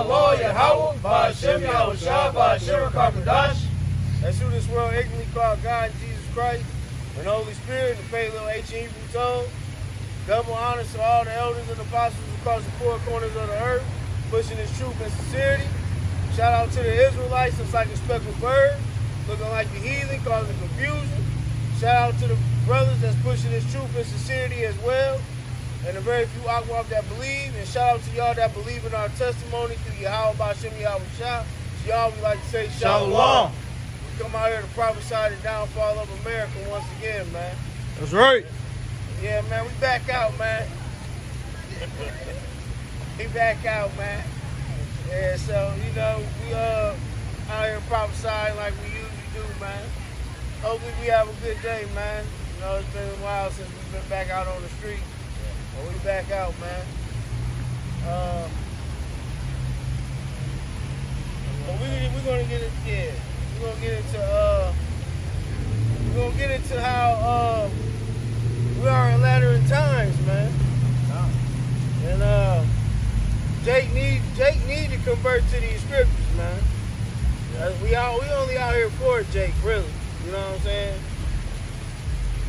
Allah Yahweh, Ba'ashem Yahushua, Ba'ashem Kakadash. That's who this world ignorantly called God, Jesus Christ, and the Holy Spirit, the pale little ancient Hebrew tongue. Double honors to all the elders and apostles across the four corners of the earth, pushing this truth and sincerity. Shout out to the Israelites, it's like a speckled bird, looking like the heathen, causing confusion. Shout out to the brothers that's pushing this truth and sincerity as well. And the very few Akwab that believe. And shout out to y'all that believe in our testimony through Yahweh Bashem Yahweh Shah. To y'all, we like to say Shalom. Shalom. We come out here to prophesy the downfall of America once again, man. That's right. Yeah, man, we back out, man. we back out, man. Yeah, so, you know, we uh out here prophesying like we usually do, man. Hopefully we have a good day, man. You know, it's been a while since we've been back out on the street. But we back out, man. Uh, but we we're gonna get it, yeah. We're gonna get into uh we're gonna get into how uh we are in latter in times, man. And uh Jake need Jake need to convert to these scriptures, man. Uh, We all we only out here for Jake, really. You know what I'm saying?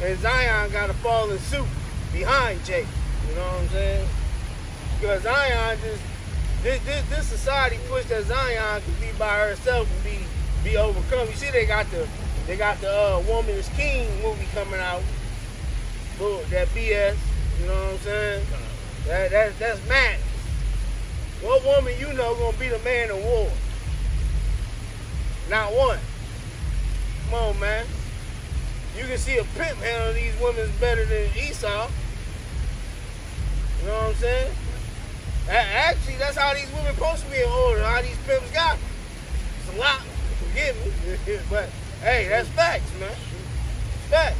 And Zion got to fall in suit behind Jake. You know what I'm saying? Because Zion just this, this, this society pushed that Zion could be by herself and be be overcome. You see, they got the they got the uh, Woman is King movie coming out. Bull, that BS. You know what I'm saying? That, that that's mad. What woman you know gonna be the man of war? Not one. Come on, man. You can see a pimp handle these women better than Esau. You know what I'm saying? Actually, that's how these women supposed to be in order. How these pimps got. them. It's a lot. Forgive me, but hey, that's facts, man. Facts.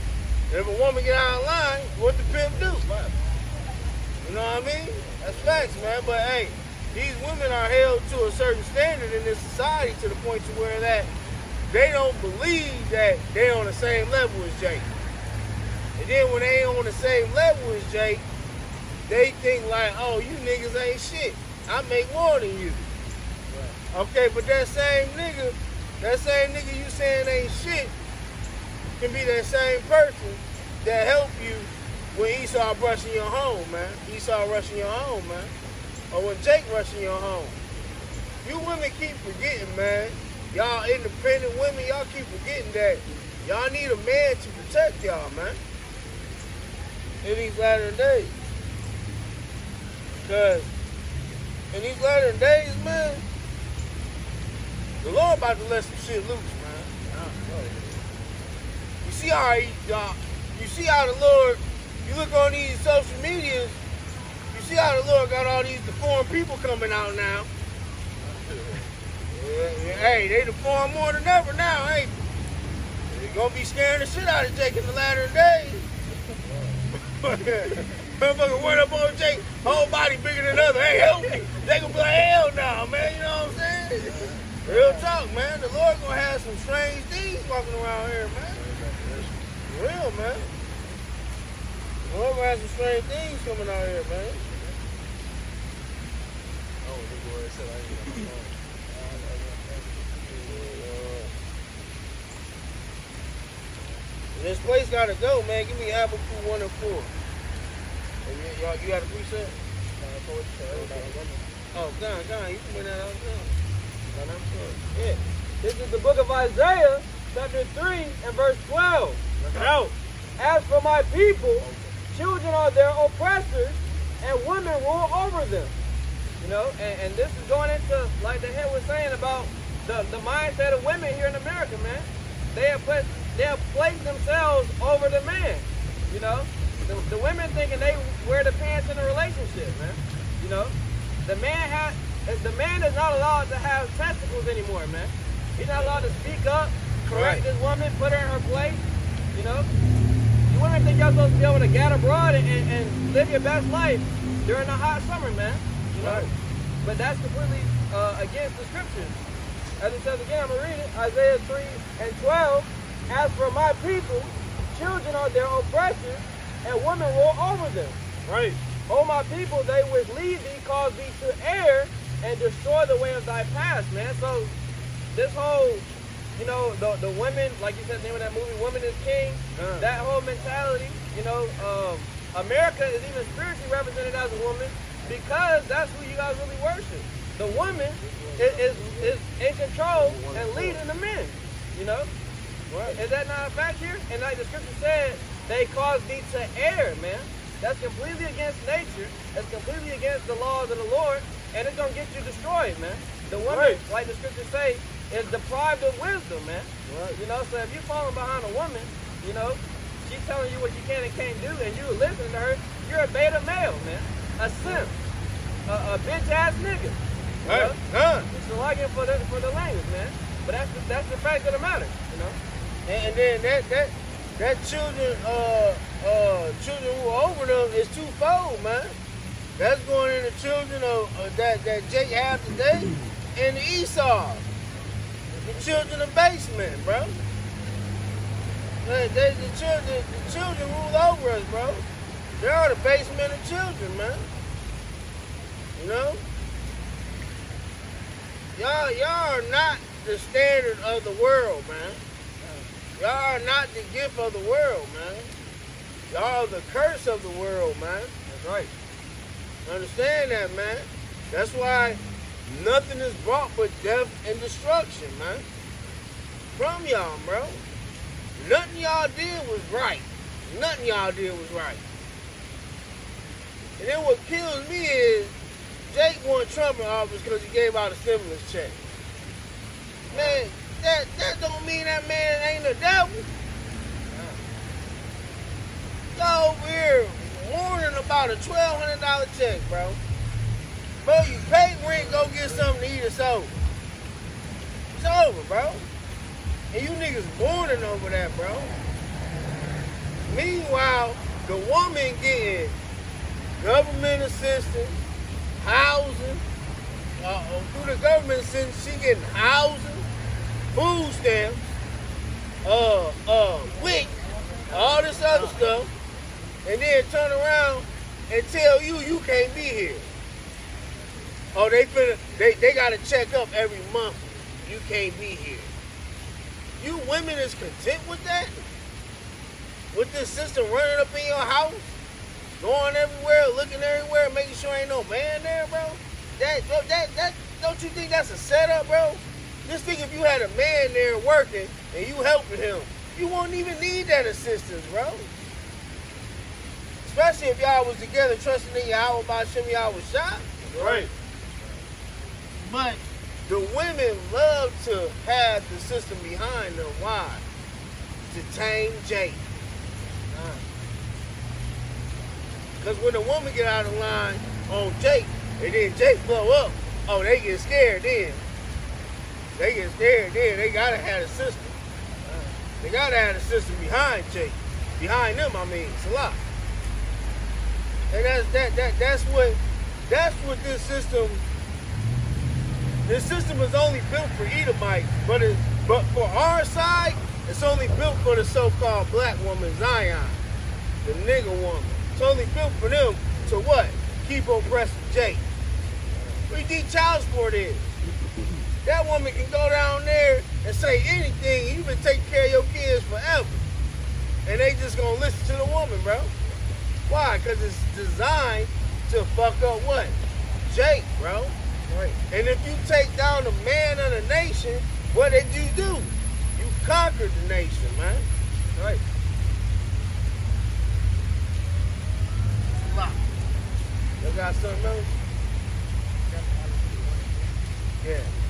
If a woman get out of line, what the pimp do? You know what I mean? That's facts, man. But hey, these women are held to a certain standard in this society to the point to where that they don't believe that they're on the same level as Jake. And then when they ain't on the same level as Jake, they think like, oh, you niggas ain't shit. I make more than you. Okay, but that same nigga, that same nigga you saying ain't shit, can be that same person that help you when Esau rushing your home, man. Esau rushing your home, man. Or when Jake rushing your home. You women keep forgetting, man. Y'all independent women, y'all keep forgetting that y'all need a man to protect y'all, man. In these latter days. Cause in these latter days, man, the Lord about to let some shit loose, man. You see how he, y'all, you see how the Lord, you look on these social medias, you see how the Lord got all these deformed people coming out now. Hey, they deformed more than ever now, hey. they? They gonna be scaring the shit out of Jake in the latter days. Motherfucker went up on Jake, whole body bigger than other. Hey, help me. They gonna be like, hell no, man. You know what I'm saying? Real talk, man. The Lord gonna have some strange things walking around here, man. Real, man. The Lord gonna have some strange things coming out here, man. Oh, said I ain't. This place gotta go, man. Give me 1 and 4. And y- y'all, you got a preset? Oh, God, God, you can bring that out now. Yeah. This is the book of Isaiah, chapter 3 and verse 12. Out. As for my people, children are their oppressors, and women rule over them. You know, and, and this is going into, like the head was saying about the, the mindset of women here in America, man. They have put, they have placed themselves over the man. You know, the, the women thinking they wear the pants in a relationship, man. You know, the man has, the man is not allowed to have testicles anymore, man. He's not allowed to speak up, correct Right. this woman, put her in her place. You know, you women think y'all supposed to be able to get abroad and, and, and live your best life during the hot summer, man. You know, Right. but that's completely uh, against the scriptures. As it says again, I'm gonna read it, Isaiah 3 and 12. As for my people, children are their oppressors, and women rule over them. Right. Oh my people, they which lead thee cause thee to err, and destroy the way of thy past, man. So this whole, you know, the the women, like you said, the name of that movie, Woman is King. Uh. That whole mentality, you know, um, America is even spiritually represented as a woman because that's who you guys really worship. The woman is, is, is in control and leading the men, you know? Is that not a fact here? And like the scripture said, they caused thee to err, man. That's completely against nature. That's completely against the laws of the Lord, and it's gonna get you destroyed, man. The woman, Right. like the scriptures say, is deprived of wisdom, man. Right. You know, so if you're falling behind a woman, you know, she's telling you what you can and can't do, and you're listening to her, you're a beta male, man. A simp. A, a bitch ass nigga. Hey, know? huh? It's a liking for the for the language, man. But that's the, that's the fact of the matter, you know. And, and then that that that children uh uh children who over them is twofold, man. That's going in the children of uh, that that Jake have today and the Esau. The children of basement, bro. They, they, the children the children rule over us, bro. They are the basement of children, man. You know? Y'all y'all are not the standard of the world, man. Y'all are not the gift of the world, man. Y'all the curse of the world, man. That's right. Understand that, man. That's why nothing is brought but death and destruction, man. From y'all, bro. Nothing y'all did was right. Nothing y'all did was right. And then what kills me is Jake won Trump in office because he gave out a stimulus check. Man, that that don't mean that man ain't a devil. Y'all over here warning about a twelve hundred dollar check, bro. Bro, you pay rent, go get something to eat. It's over. It's over, bro. And you niggas mourning over that, bro. Meanwhile, the woman getting government assistance, housing, uh, uh, through the government assistance, she getting housing, food stamps, uh, uh, WIC, all this other stuff, and then turn around and tell you you can't be here. Oh, they finna, they, they gotta check up every month. You can't be here. You women is content with that? With this system running up in your house? Going everywhere, looking everywhere, making sure ain't no man there, bro? That, bro, that, that, don't you think that's a setup, bro? Just think if you had a man there working and you helping him, you won't even need that assistance, bro. Especially if y'all was together, trusting in Yahweh by Shem Yahweh shot. Right. But the women love to have the system behind them. Why? To tame Jake. Because when the woman get out of line on Jake, and then Jake blow up, oh, they get scared then. They get there, then. They gotta have a system. They gotta have a system behind Jake. Behind them, I mean, it's a lot. And that's that that that's what that's what this system this system is only built for Edomite, but it, but for our side, it's only built for the so-called black woman Zion, the nigga woman. It's only built for them to what? Keep oppressing Jake. We think child support is? That woman can go down there and say anything, and you been taking care of your kids forever. And they just gonna listen to the woman, bro. Why? Because it's designed to fuck up what? Jake, bro. Right. And if you take down the man of the nation, what did you do? You conquered the nation, man. Right. Lock. You got something else? Yeah.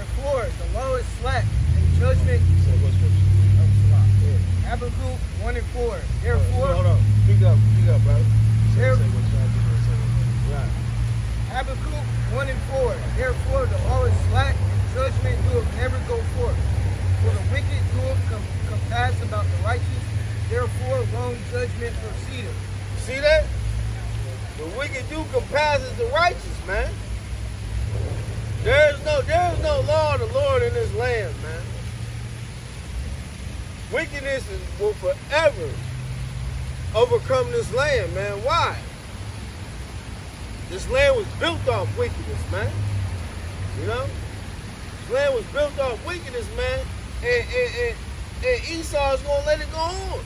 Therefore, the law is slack, and judgment So what scripture? Habakkuk 1 and 4. Hold Therefore, on. Speak up. Speak up, bro. there, Say what chapter verse seven. Right. Habakkuk 1 and 4. Therefore, the law is slack, and judgment doeth never go forth. For the wicked doeth com- compass about the righteous. Therefore, wrong judgment proceedeth. See that? The wicked do compasses the righteous, man. There's no there's no law of the Lord in this land, man. Wickedness will forever overcome this land, man. Why? This land was built off wickedness, man. You know? This land was built off wickedness, man. And, and, and, and Esau is gonna let it go on.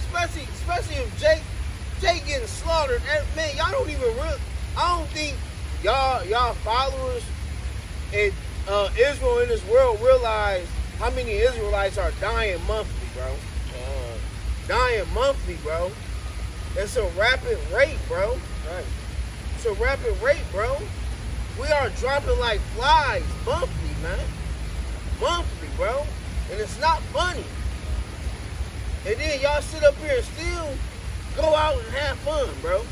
Especially, especially if Jake, Jake getting slaughtered. Man, y'all don't even real. I don't think y'all, y'all followers in uh, Israel in this world realize how many Israelites are dying monthly, bro. Uh, Dying monthly, bro. It's a rapid rate, bro. right. It's a rapid rate, bro. We are dropping like flies monthly, man. Monthly, bro. And it's not funny. And then y'all sit up here and still go out and have fun, bro.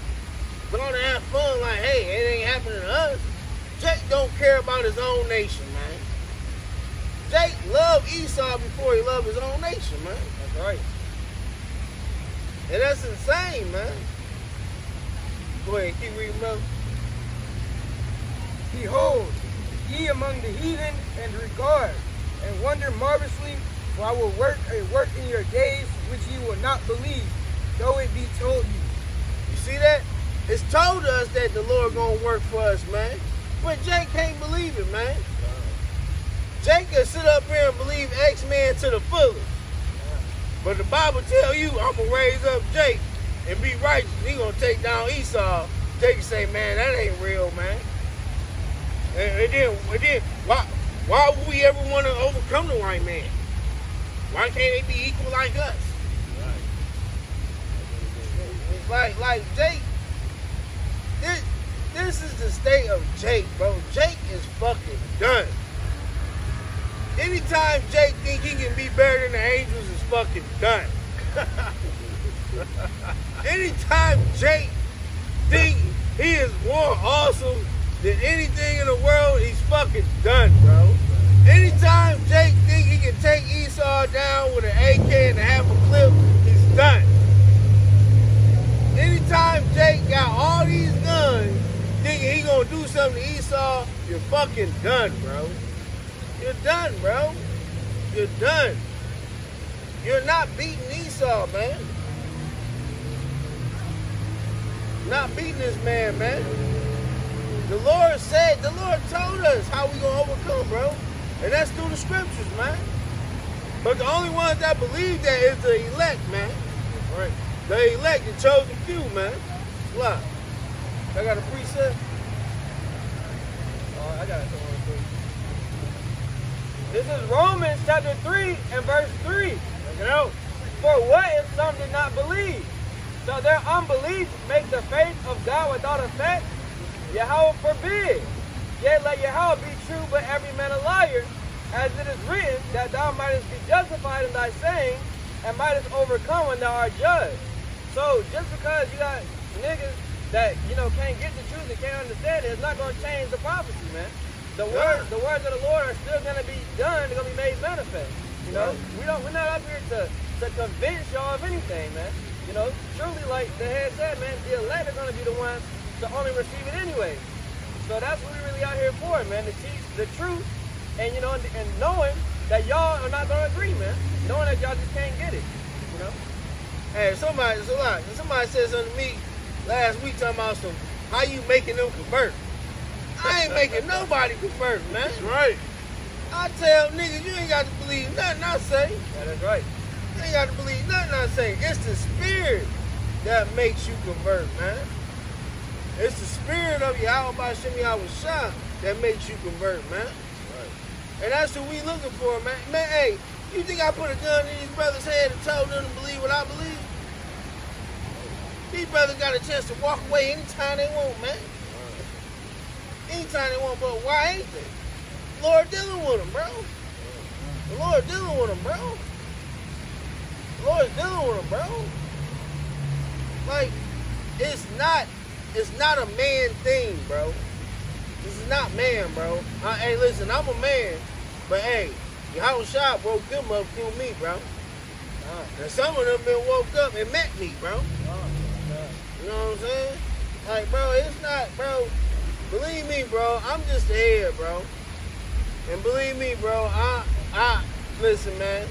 Go out and have fun like, hey, it ain't happening to us. Jake don't care about his own nation, man. Jake loved Esau before he loved his own nation, man. That's right. And that's insane, man. Go ahead, keep reading, bro. Behold, ye among the heathen, and regard, and wonder marvelously, for I will work a work in your days which ye will not believe, though it be told you. You see that? It's told us that the Lord gonna work for us, man. But Jake can't believe it, man. Jake can sit up here and believe X-Men to the fullest. But the Bible tell you, I'm gonna raise up Jake and be righteous. He gonna take down Esau. Jake say, man, that ain't real, man. And, and then, and then, why, why would we ever want to overcome the white man? Why can't they be equal like us? It's like, like Jake. This, this is the state of Jake, bro. Jake is fucking done. Anytime Jake think he can be better than the angels is fucking done. Anytime Jake think he is more awesome than anything in the world, he's fucking done, bro. Anytime Jake think he can take Esau down with an AK and a half a clip, he's done. Anytime Jake got all these guns, thinking he gonna do something to Esau, you're fucking done, bro. You're done, bro. You're done. You're not beating Esau, man. Not beating this man, man. The Lord said, the Lord told us how we gonna overcome, bro. And that's through the scriptures, man. But the only ones that believe that is the elect, man. Right. The elect, the chosen few, man. What? I got a preset. Oh, I got it. This is Romans chapter 3 and verse 3. Check it out. For what if some did not believe? So their unbelief make the faith of God without effect? Yahweh forbid. Yet let Yahweh be true, but every man a liar, as it is written, that thou mightest be justified in thy saying, and mightest overcome when thou art judged. So just because you got niggas that you know can't get the truth and can't understand it, it's not gonna change the prophecy, man. The words, the words of the Lord are still gonna be done. They're gonna be made manifest. You know, we don't. We're not up here to to convince y'all of anything, man. You know, truly, like the head said, man, the elect are gonna be the ones to only receive it anyway. So that's what we really out here for, man, to teach the truth, and you know, and, and knowing that y'all are not gonna agree, man. Knowing that y'all just can't get it. You know. Hey, somebody, so like, somebody said something to me last week talking about some, how you making them convert? I ain't making nobody convert, man. That's right. I tell niggas, you ain't got to believe nothing I say. Yeah, that's right. You ain't got to believe nothing I say. It's the spirit that makes you convert, man. It's the spirit of Yahweh Shemi Shah that makes you convert, man. And that's what we looking for, man. Man, hey, you think I put a gun in these brothers' head and told them to believe what I believe? These brothers got a chance to walk away anytime they want, man. Anytime they want, but why ain't they? Lord dealing with them, bro. The Lord dealing with them, bro. The Lord's dealing with them, bro. Like, it's not, it's not a man thing, bro. This is not man, bro. Uh, hey, listen, I'm a man, but hey, Yahweh Shah woke them up through me, bro. Uh, And some of them been woke up and met me, bro. uh, You know what I'm saying? Like, bro, it's not, bro. Believe me, bro. I'm just the head, bro. And believe me, bro. I, I, listen, man.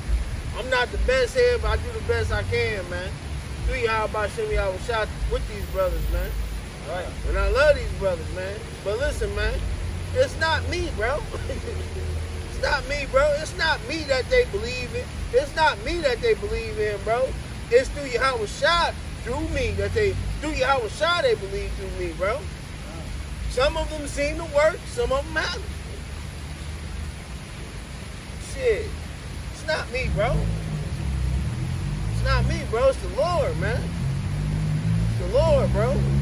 I'm not the best head, but I do the best I can, man. Do y'all about Shimmy I was shot with these brothers, man. Right. And I love these brothers, man. But listen, man, it's not me, bro. it's not me, bro. It's not me that they believe in. It's not me that they believe in, bro. It's through Yahweh Shah, through me that they, through Yahweh Shah they believe through me, bro. Some of them seem to work, some of them haven't. Shit. It's not me, bro. It's not me, bro. It's the Lord, man. It's the Lord, bro.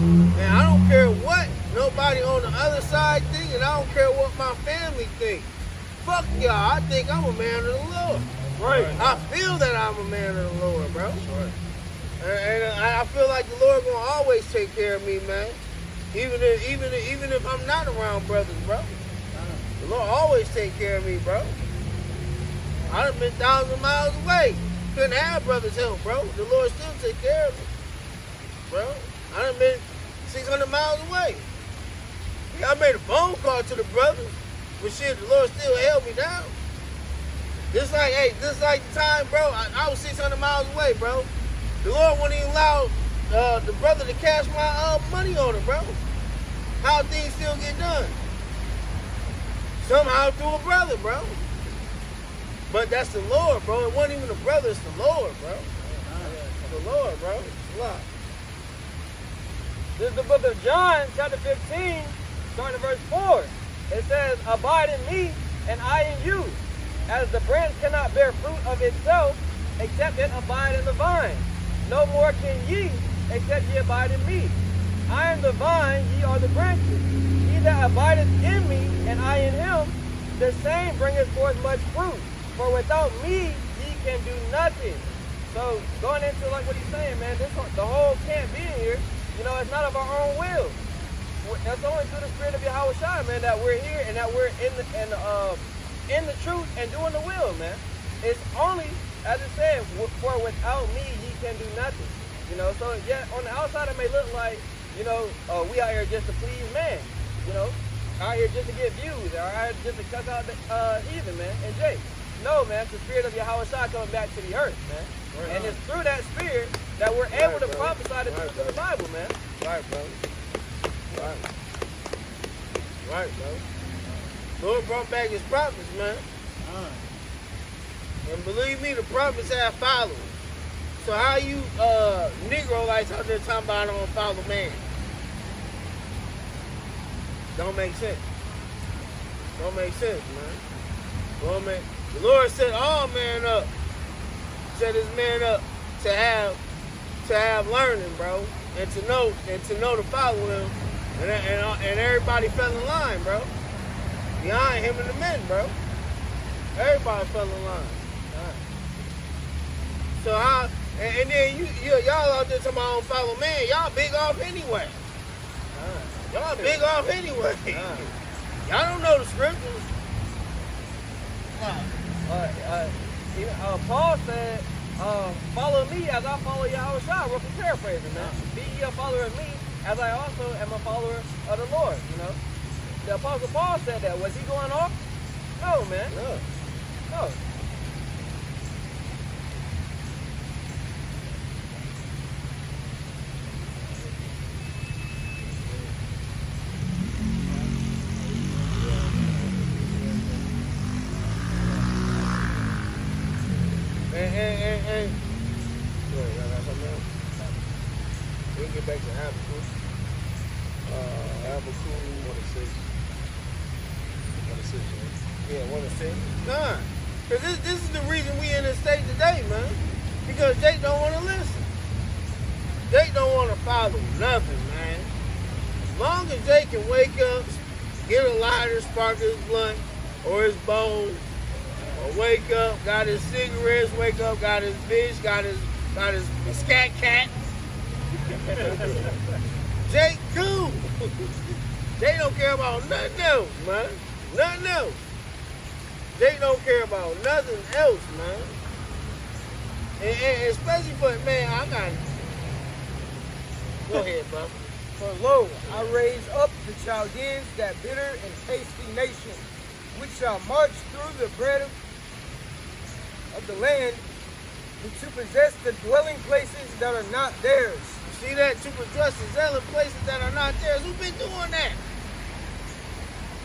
Man, I don't care what nobody on the other side think, and I don't care what my family think. Fuck y'all. I think I'm a man of the Lord. Right. I feel that I'm a man of the Lord, bro. And, and I I feel like the Lord gonna always take care of me, man. Even if even if, even if I'm not around brothers, bro. The Lord always take care of me, bro. I done been thousand miles away. Couldn't have brothers help, bro. The Lord still take care of me. Bro. I done been 600 miles away. I made a phone call to the brother, But shit, the Lord still held me down. Just like, hey, just like the time, bro, I, I was 600 miles away, bro. The Lord wouldn't even allow uh, the brother to cash my uh, money on it, bro. How things still get done? Somehow through a brother, bro. But that's the Lord, bro. It wasn't even the brother, it's the Lord, bro. The Lord, bro. It's a. This is the book of John, chapter 15, starting at verse 4. It says, Abide in me, and I in you. As the branch cannot bear fruit of itself, except it abide in the vine. No more can ye, except ye abide in me. I am the vine, ye are the branches. He that abideth in me, and I in him, the same bringeth forth much fruit. For without me, ye can do nothing. So going into like what he's saying, man, this the whole camp being here, you know, it's not of our own will. That's only through the spirit of Yahweh Shai, man, that we're here and that we're in the in the uh, in the truth and doing the will, man. It's only, as it said, for without me ye can do nothing. You know, so yeah, on the outside it may look like, you know, uh, we out here just to please man. You know, out here just to get views, or out here just to cuss out the uh, heathen, man, and Jay. No, man, it's the spirit of Yahweh Shai coming back to the earth, man. Right and on. it's through that spirit that we're able to bro. prophesy the Right, truth of the. Bible, man. Right, bro. Right. Right, bro. Lord brought back his prophets, man. And believe me, the prophets have followers. So how you uh Negro lights out there talking about I don't follow man? Don't make sense. Don't make sense, man. Don't make the Lord set all men up. Set his man up to have to have learning, bro, and to know and to know to follow him, and and, and everybody fell in line, bro. Behind him and the men, bro. Everybody fell in line. So I And, and then you, you y'all out there talking about don't follow man. Y'all big off anyway. Y'all big off anyway. Y'all don't know the scriptures. Uh, uh, even, uh, Paul said, uh, follow me as I follow Yahweh Shai. We're paraphrasing, man. Be ye a follower of me as I also am a follower of the Lord, you know. The Apostle Paul said that. Was he going off? No, man. Yeah. No. And and and, and Wait, y'all got something else? We can get back to Habakkuk. Uh, Habakkuk, one and six. One and six, right? Yeah, one to six. Nah. Cause this this is the reason we in this state today, man. Because they don't want to listen. They don't want to follow nothing, man. As long as they can wake up, get a lighter, spark his blunt or his bowl, or wake up, got his cigarettes, wake up, got his bitch, got his got his, scat cat. Jake cool. they don't care about nothing else, man. Nothing else. They don't care about nothing else, man. And, and especially for man, I got. Go ahead, bro. For lo, I raise up the Chaldeans, that bitter and hasty nation, which shall march through the bread of, of the land, and to possess the dwelling places that are not theirs. See that To possess the selling places that are not theirs? Who been doing that?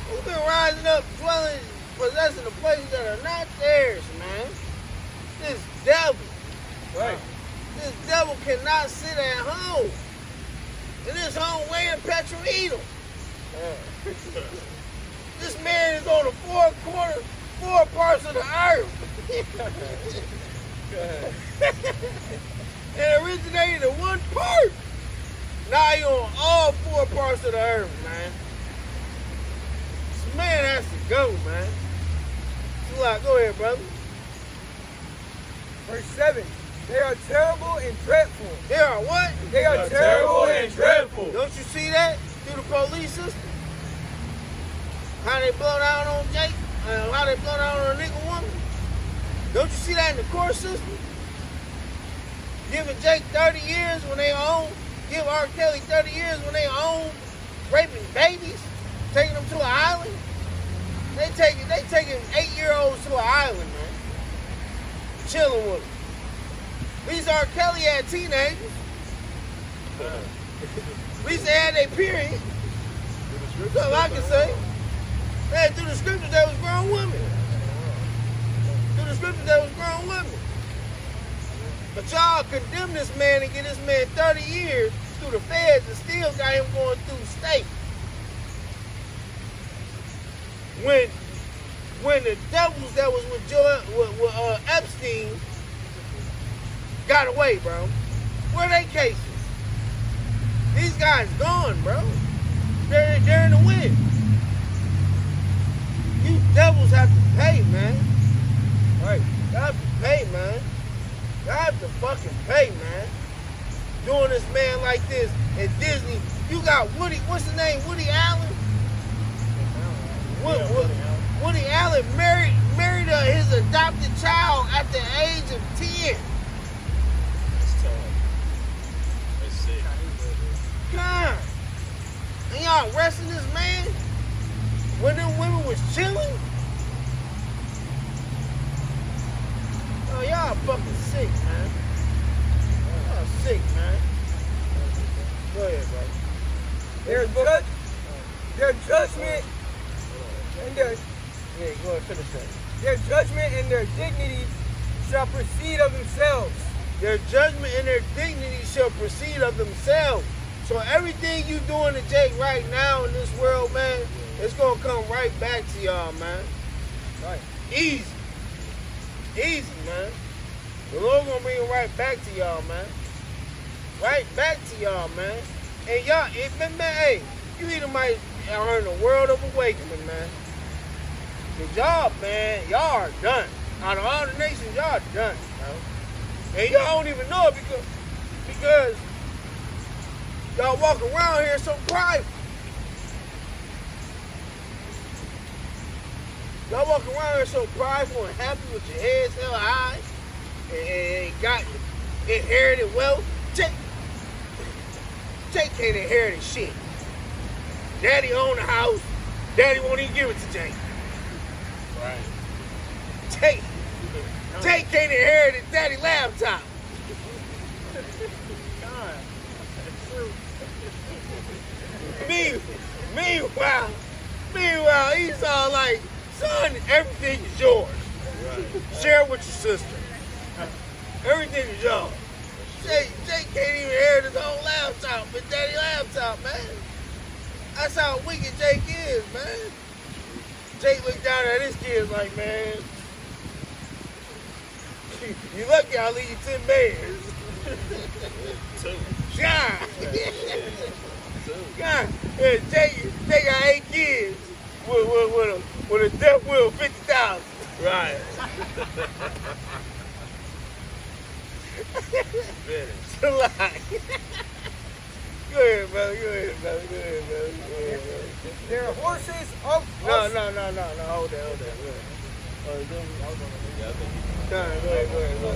Who been rising up, dwelling, possessing the places that are not theirs, man? This devil. Right. This devil cannot sit at home. And his home way in Petra Edom. This man is on the four quarter, four parts of the earth. And originated in one part. Now he on all four parts of the earth, man. This man has to go, man. Like, go ahead, brother. Verse 7. They are terrible and dreadful. They are what? They are Are terrible and dreadful. Don't you see that through the police system? How they blow down on Jake? Uh, how they blow down on a nigga woman? Don't you see that in the court system? Giving Jake 30 years when they own, give R. Kelly 30 years when they own raping babies, taking them to an island. They taking they taking eight year olds to an island, man. Chilling with them. These R. Kelly had teenagers. They had their period. That's all I can say. Man, through the scriptures, that was grown women. Scriptures, there was grown women. But y'all condemn this man and get this man 30 years through the feds and still got him going through state. When when the devils that was with, Joel, with, with uh, Epstein got away, bro. Where they cases? These guys gone, bro. They're, they're in the wind. You devils have to pay, man. Right. To pay, man. Have to fucking pay, man. Doing this man like this at Disney. You got Woody, what's his name? Woody Allen? Woody, Woody, Woody Allen married married uh, his adopted child at the age of 10. That's tough. That's sick. God. And y'all arresting this man when them women was chilling? Oh, y'all fucking sick, man. Y'all sick, man. Go ahead, bro. Their, judge, their judgment and their, Yeah, go ahead, finish that. their judgment and their dignity shall proceed of themselves. Their judgment and their dignity shall proceed of themselves. So everything you doing to Jake right now in this world, man, it's gonna come right back to y'all, man. Right. Easy. Easy, man. The Lord gonna bring it right back to y'all, man. Right back to y'all, man. And y'all, it, man, man, hey, you either might earn a world of awakening, man. Cause y'all, man, y'all are done. Out of all the nations, y'all done, man. And y'all don't even know it because, because y'all walk around here so private. Y'all walk around here so prideful and happy with your heads held high and, and got inherited wealth. Jake, Jake can't inherit his shit. Daddy own the house. Daddy won't even give it to Jake. Right. Jake, Jake can't inherit his daddy laptop. God, that's true. Me, meanwhile, meanwhile, all like, son, everything is yours. Right. Share it with your sister. Everything is yours. Jake, Jake can't even inherit his own laptop, his daddy laptop, man. That's how wicked Jake is, man. Jake looked down at his kids like, man, you lucky I leave you 10 bears. Two. God. Two. God. Yeah, Jake, Jake got eight kids with, with, with, a, with a death wheel 50000 Right. Finish. It's a lie. Go ahead, brother. Go ahead, brother. Go ahead, brother. Go ahead, brother. Their horses of No, no, no, no, no. Hold that, hold that. Go ahead. Go.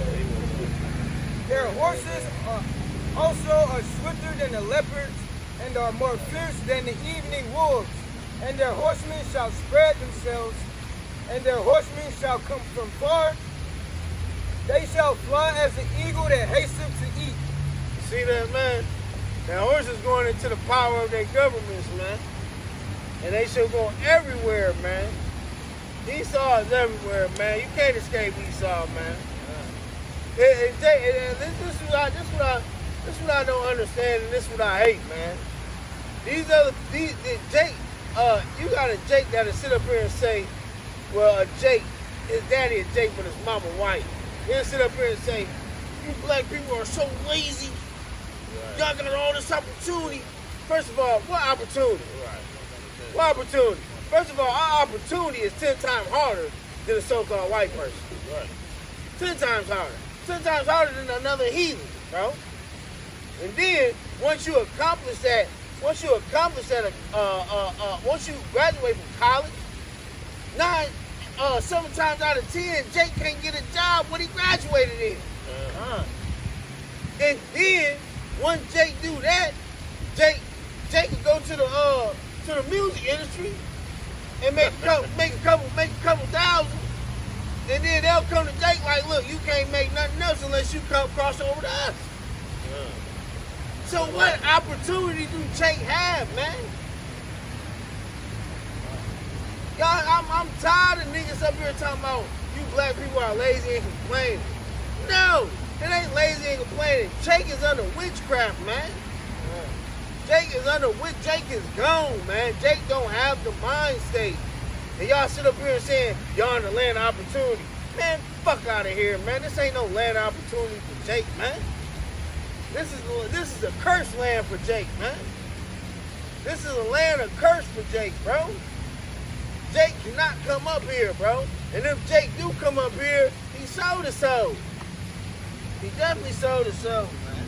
Their horses are also are swifter than the leopards and are more fierce than the evening wolves. And their horsemen shall spread themselves, and their horsemen shall come from far. They shall fly as the eagle that hasteth to eat. See that, man? Now horses going into the power of their governments, man. And they shall go everywhere, man. Esau is everywhere, man. You can't escape Esau, man. It, it, it, it- this, this is what I, this what I, this what I don't understand, and this is what I hate, man. These other, these, the Jake, uh, you got a Jake that'll sit up here and say, well, a Jake, his daddy is Jake, but his mama white. He'll sit up here and say, you black people are so lazy. Y'all got all this opportunity. First of all, what opportunity? What opportunity? First of all, our opportunity is ten times harder than a so-called white person. Right. Ten times harder. Ten times harder than another heathen, bro. And then once you accomplish that, once you accomplish that, uh, uh, uh, once you graduate from college, nine, uh, seven times out of ten, Jake can't get a job when he graduated in. Uh, And then once Jake do that, Jake Jake can go to the uh to the music industry and make a couple make a couple make a couple thousand. And then they'll come to Jake like, look, you can't make nothing else unless you come cross over to us. So what opportunity do Jake have, man? Y'all, I'm, I'm tired of niggas up here talking about you black people are lazy and complaining. No, it ain't lazy and complaining. Jake is under witchcraft, man. Jake is under witch. Jake is gone, man. Jake don't have the mind state. And y'all sit up here and saying y'all in the land of opportunity. Man, fuck out of here, man. This ain't no land of opportunity for Jake, man. This is this is a cursed land for Jake, man. This is a land of curse for Jake, bro. Jake cannot come up here, bro. And if Jake do come up here, he sold his soul. He definitely sold his soul, man.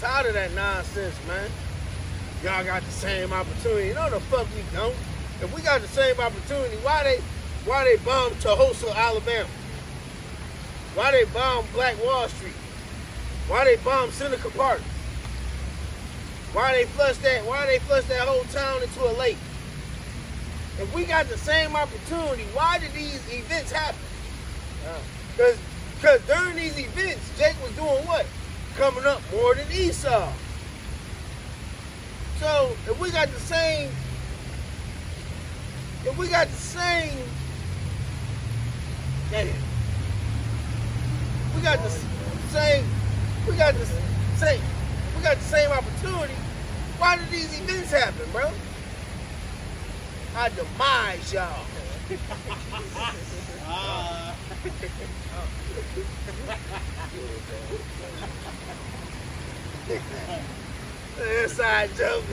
Tired of that nonsense, man. Y'all got the same opportunity. No, the fuck we don't. If we got the same opportunity, why they why they bomb Tulsa, Alabama? Why they bomb Black Wall Street? Why they bomb Seneca Park? Why they flush that? Why they flush that whole town into a lake? If we got the same opportunity, why did these events happen? Uh. Because because during these events, Jake was doing what? Coming up more than Esau. So if we got the same, if we got the same, damn, we got the same, we got the same, we got the same opportunity. Why did these events happen, bro? I demise y'all. Uh. Inside joke.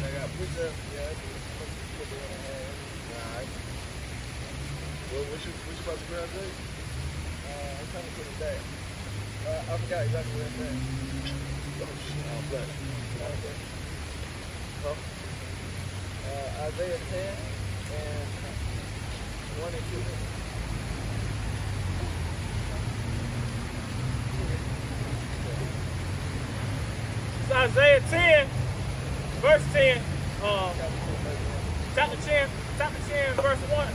I got push up. Yeah, Alright. What, what you what you about to grab, Jake? Uh, I'm trying to put it back. Uh, I forgot exactly what it said. Oh shit, all black. Okay. Huh? Uh, Isaiah 10 and 1 and 2. it's Isaiah 10, verse 10, um, chapter 10, chapter 10, verse 1.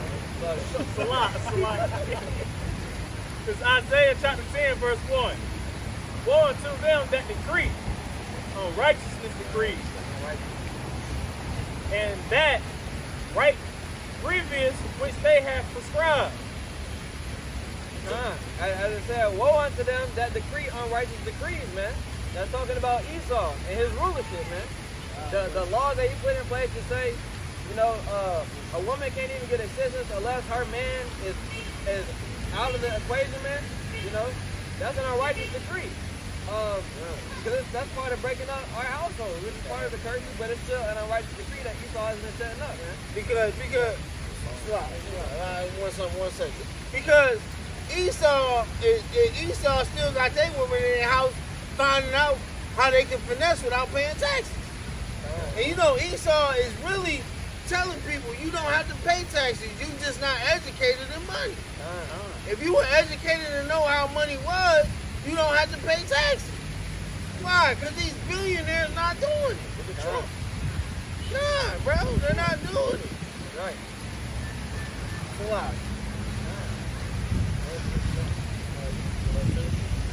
It's a lot, it's a lot. Isaiah chapter 10, verse 1. Woe unto them that decree, on righteousness decrees, and that right grievous which they have prescribed. Uh, as as it said, woe unto them that decree unrighteous decrees, man. That's talking about Esau and his rulership, man. The, the law that he put in place to say, you know, uh, a woman can't even get assistance unless her man is is out of the equation, man. You know, that's an unrighteous decree. Um, because that's part of breaking up our household. Is part of the curses, but it's still an unrighteous decree that Esau has been setting up, man. Because because one second, one second. Because Esau is, Esau still got their women in their house finding out how they can finesse without paying taxes. And you know, Esau is really telling people you don't have to pay taxes. You just not educated in money. If you were educated and know how money was, you don't have to pay taxes. Why? Because these billionaires not doing it. Look at Trump. Nah, bro, they're not doing it. Right. Lot.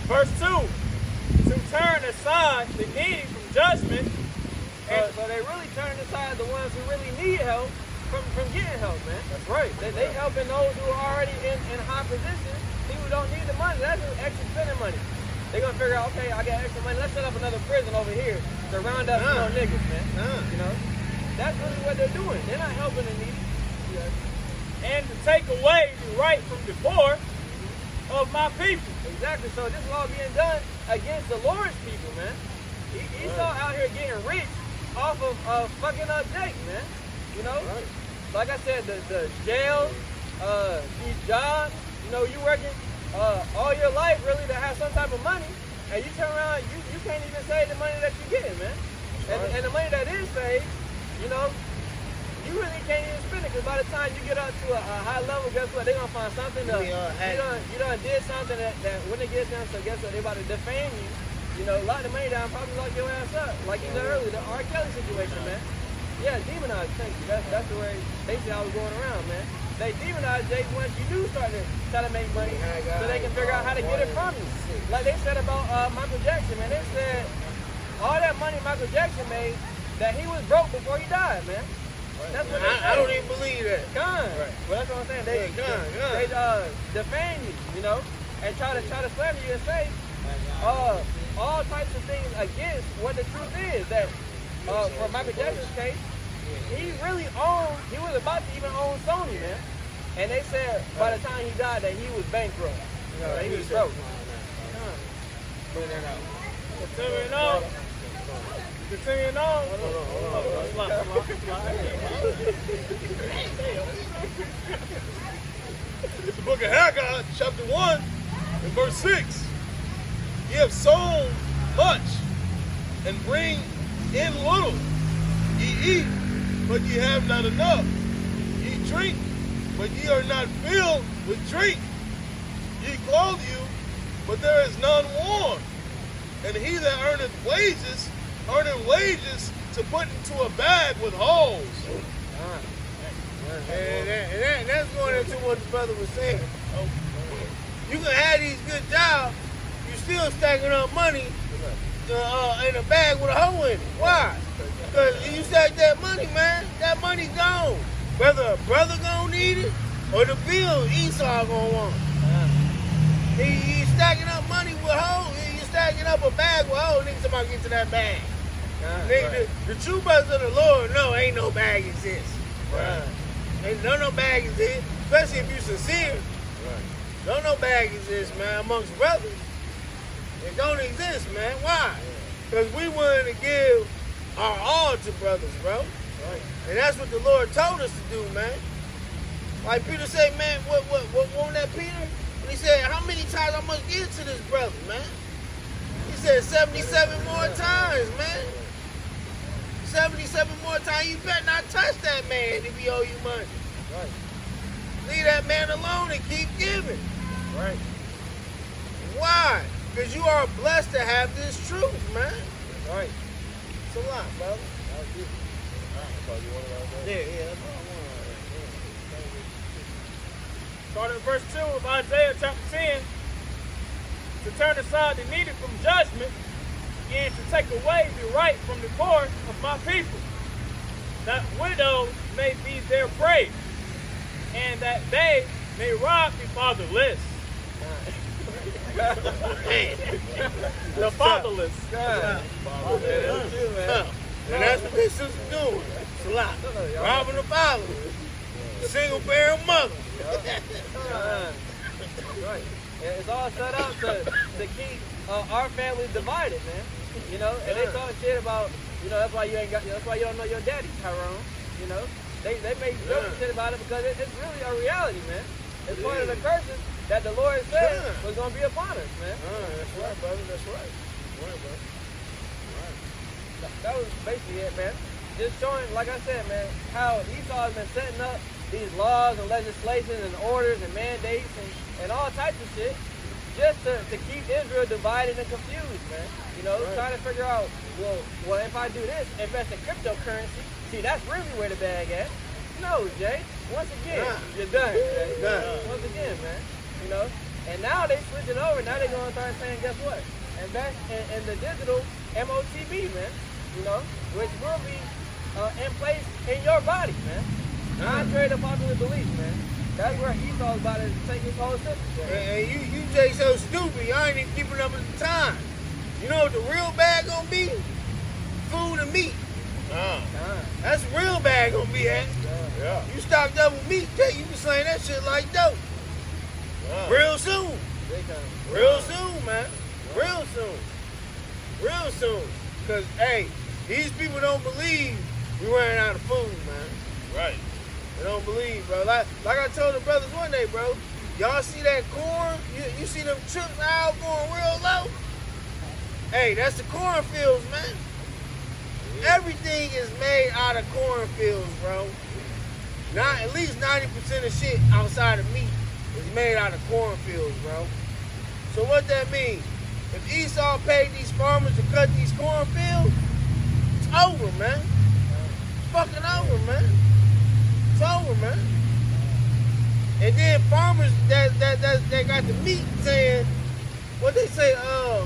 Verse 2 To turn aside the needy from judgment. So, so they really turn aside the ones who really need help from, from getting help, man. That's right. They, they helping those who are already in, in high positions, people who don't need the money. That's just extra spending money. They're gonna figure out, okay, I got extra money. Let's set up another prison over here to round up you know, niggas, man. Nah. You know, that's really what they're doing. They're not helping the needy. And to take away the right from the poor of my people. Exactly. So this law being done against the Lord's people, man. He, Esau out here getting rich off of uh, fucking up Jake, man. You know, like I said, the, the jail, uh, these jobs. You know, you working uh, all your life really to have some type of money, and you turn around, you, you can't even save the money that you're getting, man. And, and the money that is saved, you know, really can't even spin it because by the time you get up to a, a high level, guess what? They're gonna find something to you done you done did something that, that when it gets down, so guess what? They about to defame you. You know, lock the money down, probably lock your ass up. Like you said earlier, the R. Kelly situation, man. Yeah, demonize, thank you. That's that's the way basically I was going around, man. They demonize Jay once you do start to try to make money so they can figure out how to get it from you. Like they said about uh, Michael Jackson, man. They said all that money Michael Jackson made, that he was broke before he died, man. That's what I, I don't even believe that. Gun. Well, that's what I'm saying. They, Yeah, gun. they uh, defame you, you know, and try to try to slander you and say uh, all types of things against what the truth is. That uh, for Michael Jackson's case, he really owned. He was about to even own Sony, man. And they said by the time he died that he was bankrupt. You know, that he was broke. Continuing on. It's the book of Haggai, chapter 1, and verse 6. Ye have sown much, and bring in little. Ye eat, but ye have not enough. Ye drink, but ye are not filled with drink. Ye clothe you, but there is none warm. And he that earneth wages, earneth wages to put into a bag with holes. And, that, and that, that's going into what the brother was saying. You can have these good jobs, you still stacking up money uh, uh, in a bag with a hole in it. Why? Because you stack that money, man, that money gone. Whether a brother gonna need it or the bill Esau gonna want. He, he's stacking up money with holes. He's stacking up a bag with holes. Nigga, somebody get to that bag. Nigga, the, the true brothers of the Lord know ain't no bag exists. Ain't no no bag exist, especially if you sincere. Don't no bag exist, man, amongst brothers. It don't exist, man. Why? Because we willing to give our all to brothers, bro. Right. And that's what the Lord told us to do, man. Like Peter said, man, what what what won that Peter? And he said, How many times I must give to this brother, man? He said 77 more times, man. 77 more times. You better not touch that man if he owe you money. Right. Leave that man alone and keep giving. Right. Why? Because you are blessed to have this truth, man. Right. It's a lot, brother. That was good. Yeah, yeah, that's all I want. Starting at verse 2 of Isaiah chapter 10. To turn aside the needy from judgment and to take away the right from the poor of my people, that widows may be their prey, and that they may rob the fatherless. the fatherless. God. Huh. And that's what this is doing. It's a lot. Robbing the father. Single parent mother. Right. It's all set up to, to keep uh, our family divided, man. You know, and they talk shit about, you know, that's why you ain't got, that's why you don't know your daddy, Tyrone. You know, they they make jokes and shit about it because it, it's really a reality, man. It's one of the curses that the Lord said was gonna be upon us, man. Uh, that's right, brother. That's right. That's right, brother. that was basically it, man. Just showing, like I said, man, how Esau has been setting up these laws and legislations and orders and mandates and, and all types of shit just to, to keep Israel divided and confused, man. You know, Right. trying to figure out, well, well, if I do this, invest in cryptocurrency, see, that's really where the bag at. No, Jay. Once again, you're done. Jay. Done. Once again, man. You know, and now they switch it over. Now they're gonna start saying, guess what? Invest in, in the digital MOTB, man. You know, which will be uh, in place in your body, man. Contrary to popular belief, man. That's where Esau's about to take his whole system. And, you, you Jay so stupid, y'all ain't even keeping up with the time. You know what the real bag gonna be? Food and meat. Time, That's the real bag gonna be at. yeah. You stocked up with meat, Jay, you be slaying that shit like dope. Real soon. Big time. Real soon, man. Real soon. Real soon. Cause hey, these people don't believe we running out of food, man. Right. They don't believe, bro. Like, like I told the brothers one day, bro. Y'all see that corn? You, you see them chips out going real low? Hey, that's the cornfields, man. Everything is made out of cornfields, bro. Not at least 90% of shit outside of meat is made out of cornfields, bro. So what that means? If Esau paid these farmers to cut these cornfields, it's over, man. It's fucking over, man. It's over, man. And then farmers that that that, that got the meat saying what they say, uh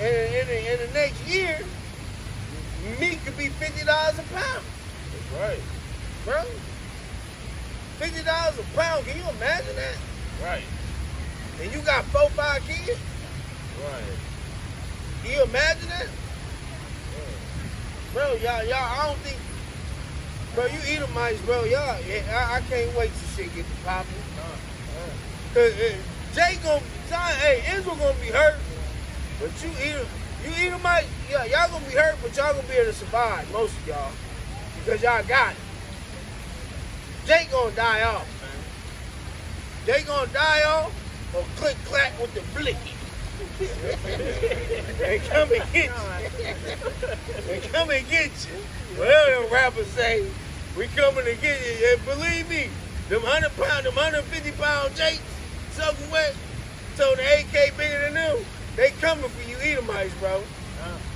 in, in, the, in the next year, meat could be fifty dollars a pound, That's right. bro. Fifty dollars a pound, can you imagine that? Right. And you got four, five kids, Right. can you imagine that? Bro, y'all, y'all, I don't think, bro, you Edomites, bro, y'all, yeah, I, I can't wait till shit get popping. Cause uh, Jay gonna, son, hey, Israel gonna be hurt, but you Edom, you Edomite, yeah, y'all gonna be hurt, but y'all gonna be able to survive, most of y'all, because y'all got it. Jay gonna die off, man. Jay gonna die off or click clack with the blicky. they come and get you. They come and get you. Well, them rappers say, we coming to get you. And believe me, them 100 pound, them 150 pound jakes, soaking wet, so the AK bigger than them, they coming for you Edomites, bro.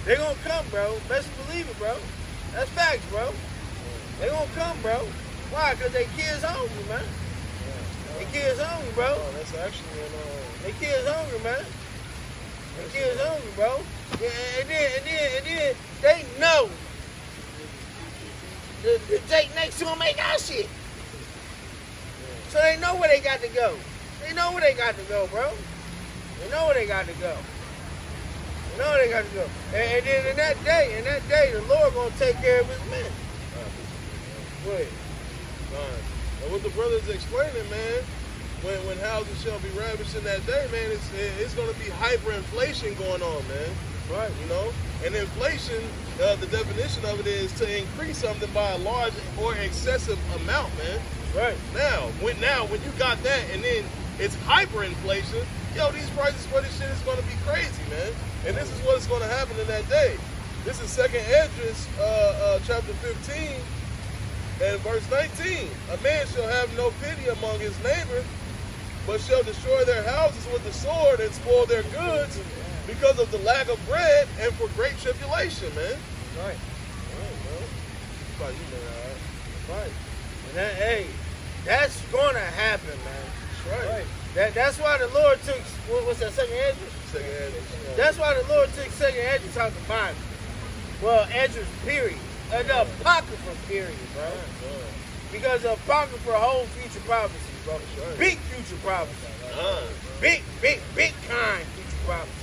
They gonna come, bro. Best believe it, bro. That's facts, bro. They gonna come, bro. Why? Cause they kids hungry, man. They kids hungry, bro. Oh, that's actually an, uh, They kids hungry, man. They kids hungry, bro. Yeah, and then and then and then they know the, Jake next to them ain't got shit. So they know where they got to go. They know where they got to go, bro. They know where they got to go. They know where they got to go. And, and then in that day, in that day, the Lord gonna take care of his men. Ahead. Fine. And what the brothers explaining, man, when when houses shall be ravished in that day, man, it's it's going to be hyperinflation going on, man. Right. You know, and inflation, uh, the definition of it is to increase something by a large or excessive amount, man. Right. Now, when now when you got that, and then it's hyperinflation, yo, these prices for this shit is going to be crazy, man. And this is what's going to happen in that day. This is Second Esdras, uh, uh, chapter 15, and verse 19. A man shall have no pity among his neighbor, but shall destroy their houses with the sword and spoil their goods because of the lack of bread and for great tribulation, man. Right. All right, bro. Probably you know that, Right. And that, hey, that's gonna happen, man. That's right. That that's why the Lord took what, what's that second Ezra? Second Esdras. That's why the Lord took second Ezra out the Bible. Well, Ezra's period. Uh, the apocrypha period, bro. Because the apocrypha hold future prophecies, bro. right. Big future prophecies. Uh, Big, big, big kind future prophecies,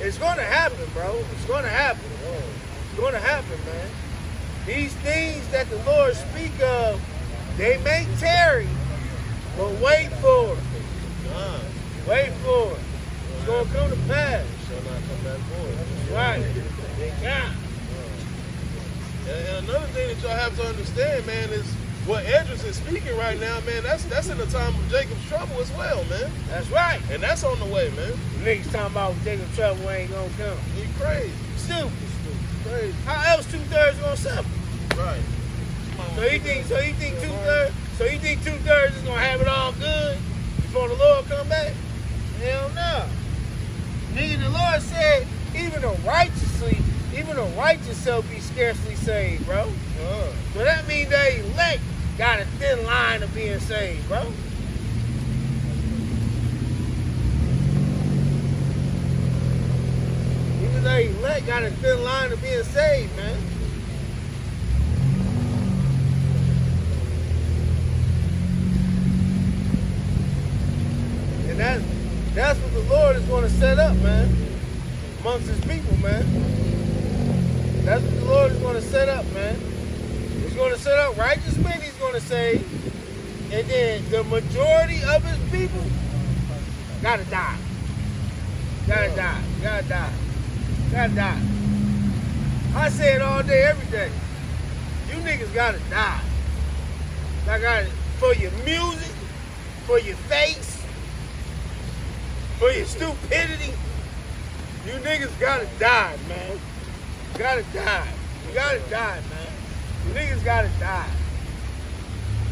It's gonna happen, bro. It's gonna happen. It's gonna happen, man. These things that the Lord speak of, they may tarry, but wait for it. Wait for it. It's gonna come to pass. Shall not come back. Right. They got. And, and another thing that y'all have to understand, man, is what Edris is speaking right now, man, that's that's in the time of Jacob's trouble as well, man. That's right. And that's on the way, man. Niggas talking about Jacob's trouble ain't gonna come. You crazy. Stupid. Crazy. How else two thirds gonna suffer? Right. So you think so you think two thirds so you think two thirds is gonna have it all good before the Lord come back? Hell no. Nigga, the Lord said even the righteously, even the righteous shall be scarcely saved, bro. Uh, So that means they elect got a thin line of being saved, bro. Even the elect got a thin line of being saved, man. And that's that's what the Lord is going to set up, man, amongst his people, man. That's what the Lord is going to set up, man. He's going to set up righteous men. He's going to say, and then the majority of his people gotta die. Gotta die. Gotta die. Gotta die. I say it all day, every day. You niggas gotta die. I got it for your music, for your face, for your stupidity. You niggas gotta die, man. You gotta die. You gotta die, man. Niggas gotta die.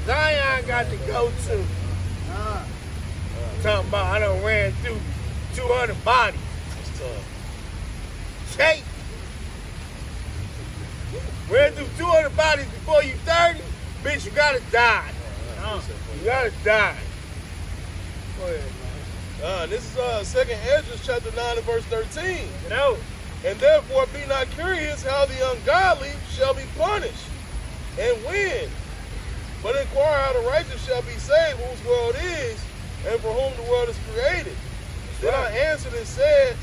Zion got to go to. Talking about I done ran through 200 bodies. it's tough. Shake. Ran through 200 bodies before you 30. Bitch, you gotta die. You gotta die. Go ahead, man. Uh, this is uh, Second Ezra chapter 9 and verse 13. You know, And therefore be not curious how the ungodly shall be punished, and when. But inquire how the righteous shall be saved, whose world is, and for whom the world is created. Then I answered and said,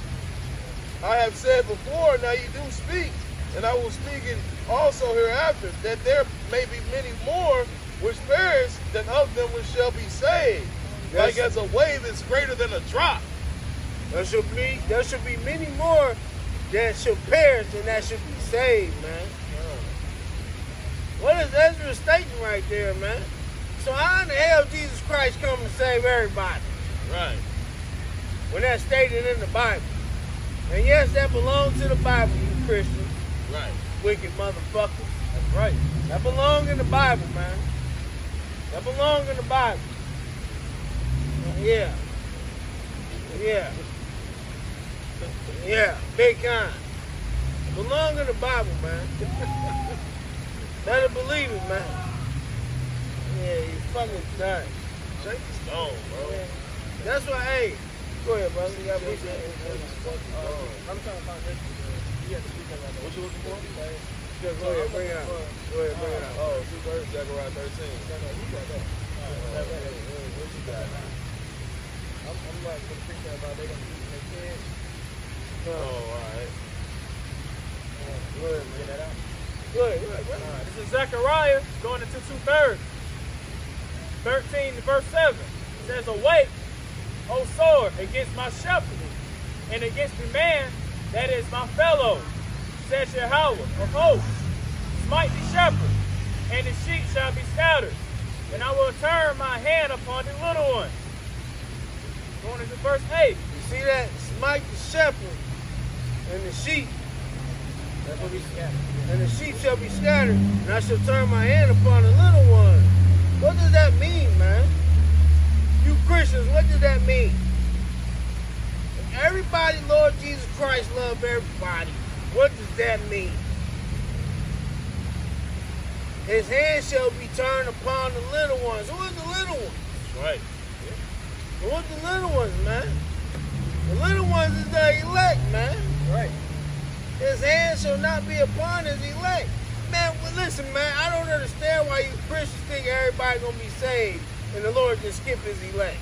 I have said before, now you do speak, and I will speak it also hereafter, that there may be many more which perish than of them which shall be saved. Yes. Like as a wave is greater than a drop. There should be there should be many more that should perish than that should be saved, man. What is Ezra stating right there, man? So how in the hell Jesus Christ come to save everybody Right. when that's stated in the Bible? And yes, that belongs to the Bible, you Christians, Right. wicked motherfuckers. That's right. That belong in the Bible, man. That belong in the Bible. Yeah. Yeah. Yeah, big kind. Belong in the Bible, man. Better believe it, man. Yeah, you fucking done. Shake the stone, bro. That's why, hey, go ahead, brother. You got me. Uh, I'm trying to find this. You have to speak up. What you looking for? Yeah, Go ahead, bring it out. Go ahead, bring it out. Oh, two verse, Zechariah 13. What you got? I'm, I'm like gonna preach about they gonna teach their kids. Oh, all right. Go ahead, man. That out. Go ahead, go ahead, go ahead. this is Zechariah going into two thirds. 13 verse 7 it says, Awake, O sword, against my shepherd, and against the man that is my fellow, says Yahweh of hosts. Smite the shepherd, and the sheep shall be scattered, and I will turn my hand upon the little ones. Going into verse 8. You see that? Smite the shepherd and the sheep. That's what we scattered. And the sheep shall be scattered, and I shall turn my hand upon the little ones. What does that mean, man? You Christians, what does that mean? Everybody, Lord Jesus Christ, love everybody. What does that mean? His hand shall be turned upon the little ones. Who are the little ones? That's right. Who are the little ones, man? The little ones is the elect, man. Right. His hand shall not be upon his elect. Man, well, listen, man, I don't understand why you Christians think everybody gonna be saved and the Lord just skip his elect.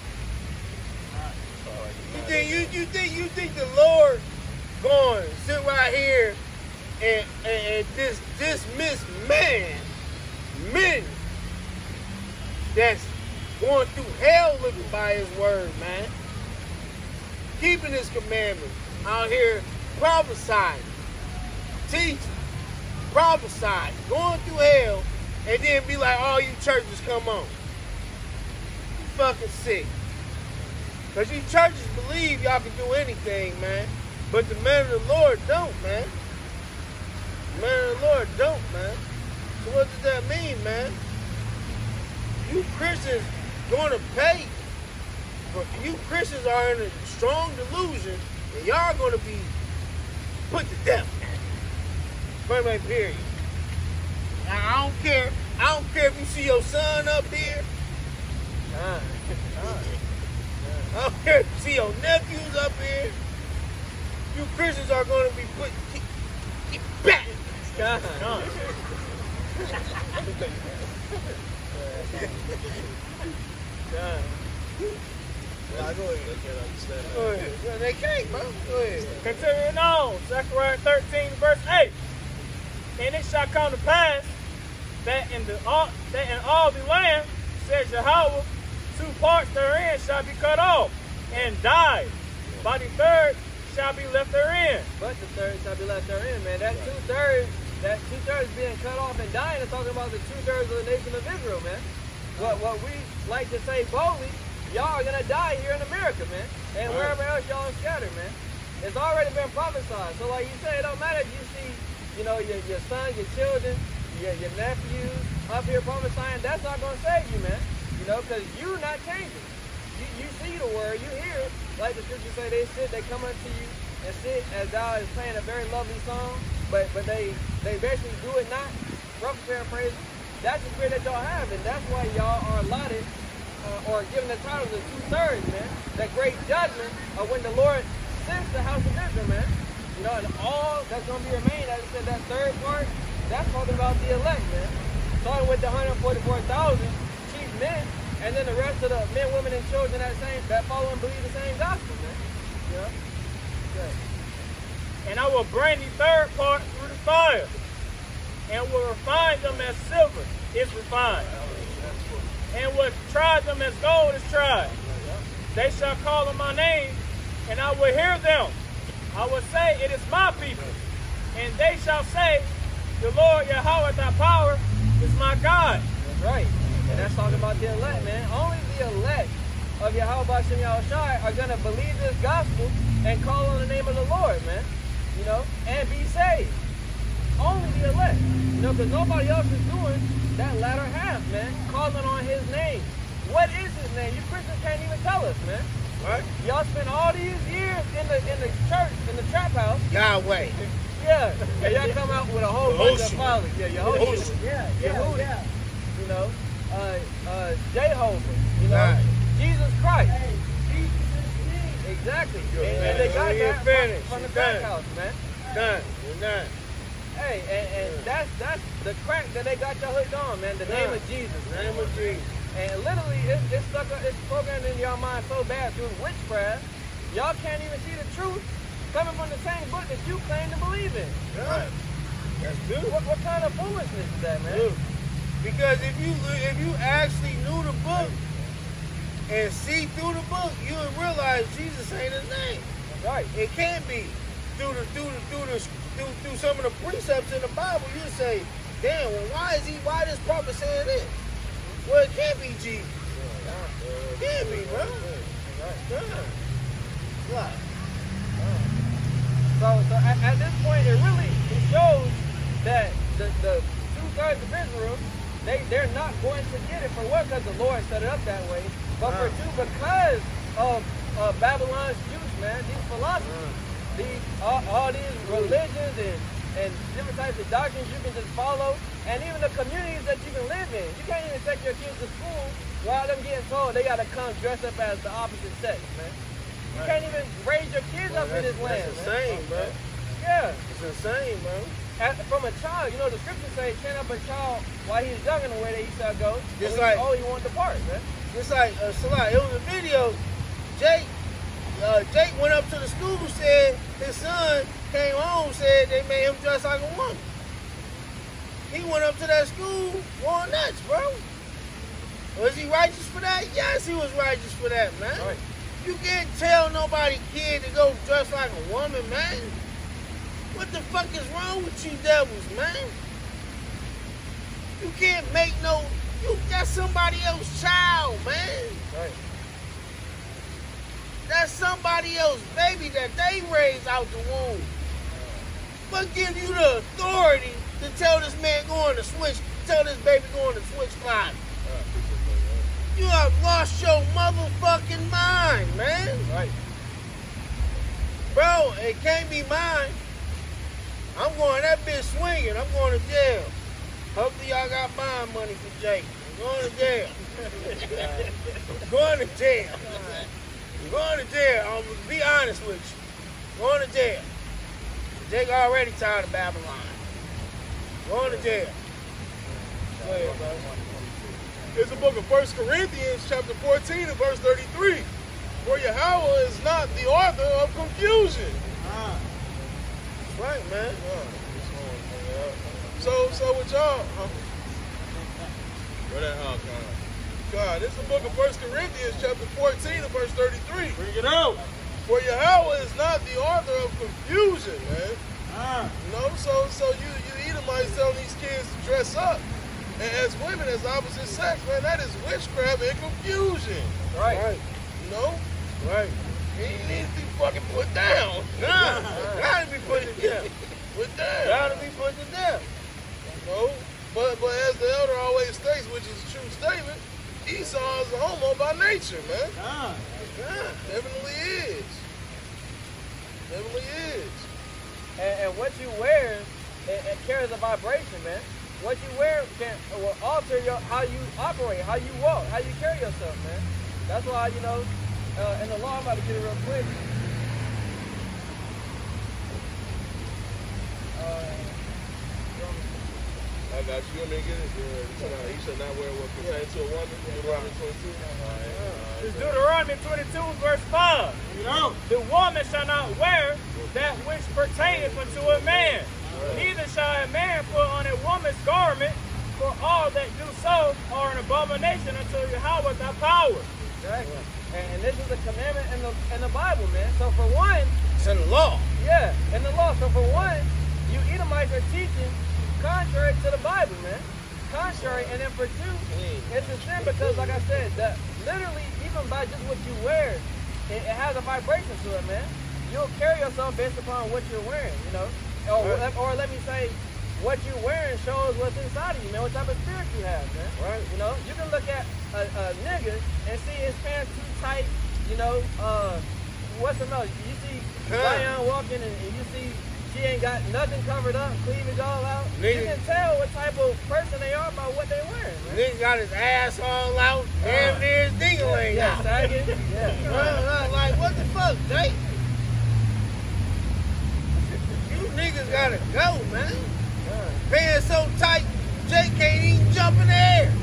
You think you you think you think the Lord going sit right here and, and, and dis, dismiss man, men that's going through hell living by his word, man. Keeping his commandments, out here prophesying, teaching, prophesying, going through hell, and then be like, all you churches come on. You fucking sick. Cause you churches believe y'all can do anything, man. But the man of the Lord don't, man. The man of the Lord don't, man. So what does that mean, man? You Christians gonna pay for you Christians are in a strong delusion and y'all gonna be put to death. Blank period. Now, I don't care. I don't care if you see your son up here. Con, con. I don't care if you see your nephews up here. You Christians are going to be put keep, keep back. Con. Con. Con. Nah, go ahead. I can't understand that. Go ahead. They can't, bro. Go ahead. Continuing on, Zechariah 13, verse 8. And it shall come to pass that in the all, that in all the land, says Jehovah, two parts therein shall be cut off and die. By the third shall be left therein. But the third shall be left therein, man. That two thirds, that two thirds being cut off and dying is talking about the two thirds of the nation of Israel, man. What what we like to say boldly, y'all are gonna die here in America, man, and Right. wherever else y'all are scattered, man. It's already been prophesied. So like you say, it don't matter if you see, you know, your your sons, your children, your your nephews up here prophesying. That's not gonna save you, man. You know, because you're not changing. You, you see the word, you hear it. Like the scriptures say, they sit, they come unto you and sit as thou is playing a very lovely song, but but they they basically do it not. Rough paraphrasing. That's the spirit that y'all have, and that's why y'all are allotted uh, or given the title of two thirds, man. That great judgment of when the Lord sends the house of Israel, man. You know, and all that's gonna be remain, as I said, that third part, that's talking about the elect, man. Starting with the 144,000 chief men, and then the rest of the men, women, and children that same that follow and believe the same gospel, man. Know? Okay. And I will bring the third part through the fire, and will refine them as silver is refined, and will try them as gold is tried. They shall call on my name, and I will hear them. I will say, It is my people. And they shall say, The Lord Yahweh, thy power, is my God. That's right. And that's talking about the elect, man. Only the elect of Yahweh Bashem Yahushai are going to believe this gospel and call on the name of the Lord, man. You know, and be saved. Only the elect. You know, because nobody else is doing that latter half, man. Calling on his name. What is his name? You Christians can't even tell us, man. Right? Y'all spent all these years in the in the church, in the trap house. Yahweh. Yeah. And y'all come out with a whole bunch of Yehoshua. followers. Yeah, Yehoshua. Yehoshua. Yeah, Yeah, Yehuda. yeah. You know, uh, uh, Jehovah. You know, Right. Jesus Christ. Hey, Jesus is king. Exactly. And, and they got that finished. from, from the We crack house, man. Done. We're done. Hey, and, and that's that's the crack that they got your hooked on, man. The name of Jesus, man. Name of Jesus. And literally, it's, it's stuck, it's programmed in your mind so bad through witchcraft, y'all can't even see the truth coming from the same book that you claim to believe in. Right. That's good. What, what kind of foolishness is that, man? Look, because if you if you actually knew the book and see through the book, you would realize Jesus ain't his name. Right. It can't be through the through the through the through, through some of the precepts in the Bible. You say, damn, well, why is he? Why this prophet saying this? Well, it can't be Jesus. It can't be, bro. Why? So, so at, at this point, it really it shows that the, the two thirds of Israel, they they're not going to get it for what? Because the Lord set it up that way, but for Uh. two, because of uh, Babylon's Jews, man, these philosophies, these all, all these religions and and different types of doctrines you can just follow, and even the communities that you can live in. You can't even take your kids to school without them getting told they got to come dress up as the opposite sex, man. You can't even raise your kids up in this land, that's man. insane, bro. Yeah. It's insane, bro. As, from a child, you know, the scriptures say, train up a child while he's young in the way that he shall go. Just like- old, he won't depart, man. Just like uh, Salah, it was a video. Jake, uh, Jake went up to the school, said his son came home, said they made him dress like a woman. He went up to that school, going nuts, bro. Was he righteous for that? Yes, he was righteous for that, man. Right. You can't tell nobody kid to go dress like a woman, man. What the fuck is wrong with you devils, man? You can't make no. You that's somebody else's child, man. Right. That's somebody else's baby that they raised out the womb. What gives you the authority to tell this man going to switch, tell this baby going to switch classes? You have lost your motherfucking mind, man. Right. Bro, it can't be mine. I'm going that bitch swinging. I'm going to jail. Hopefully y'all got bond money for Jake. I'm going to jail. I'm going to jail. I'm going to jail. I'm gonna be honest with you. I'm going to jail. Jake already tired of Babylon. Going to jail. Go ahead, bro. It's the book of 1 Corinthians, chapter 14, and verse 33. For Yahweh is not the author of confusion. That's right, man. So, so with y'all, huh? Where that hell come? God, It's is the book of 1 Corinthians, chapter 14, and verse 33. Bring it out. For Yahweh is not the author of confusion, man. Ah. You know, so so you you Edomites telling these kids to dress up and as women as opposite sex, man, that is witchcraft and confusion. Right. Right, You know? right. He needs to be fucking put down. Nah, gotta be put to death. Put down. Gotta be put to death. You know? But but as the elder always states, which is a true statement, Esau is a homo by nature, man. Ah. Yeah. Definitely is. Definitely is. And, and what you wear, it, it carries a vibration, man. What you wear can will alter your how you operate, how you walk, how you carry yourself, man. That's why you know, uh, in the law, I'm about to get it real quick. Uh, I got you. You want me to get it? Yeah, he shall not, he shall not wear what pertains to a woman. Deuteronomy 22. It's Deuteronomy 22, verse 5. The woman shall not wear that which pertaineth unto a man. Neither shall a man put on a woman's garment, for all that do so are an abomination unto Yahweh thy power. Exactly. And, and this is a commandment in the in the Bible, man. So for one, It's in the law. yeah, in the law. So for one, you Edomites are teaching contrary to the Bible, man. Contrary, and then for two, it's a sin because, like I said, that literally even by just what you wear, it, it has a vibration to it, man. You'll carry yourself based upon what you're wearing, you know. Or, Right. or let me say, what you're wearing shows what's inside of you, man. What type of spirit you have, man. Right. You know, you can look at a, a nigga and see his pants too tight. You know, uh, what's another? You see. Zion walking and, and you see she ain't got nothing covered up, cleavage all out. You can tell what type of person they are by what they wearing, man. Nigga got his ass all out, damn near his dingling Yeah, out. sagging. Yeah. Uh, uh, like, what the fuck, Jake? You niggas gotta go, man. Pants so tight, Jake can't even jump in the air.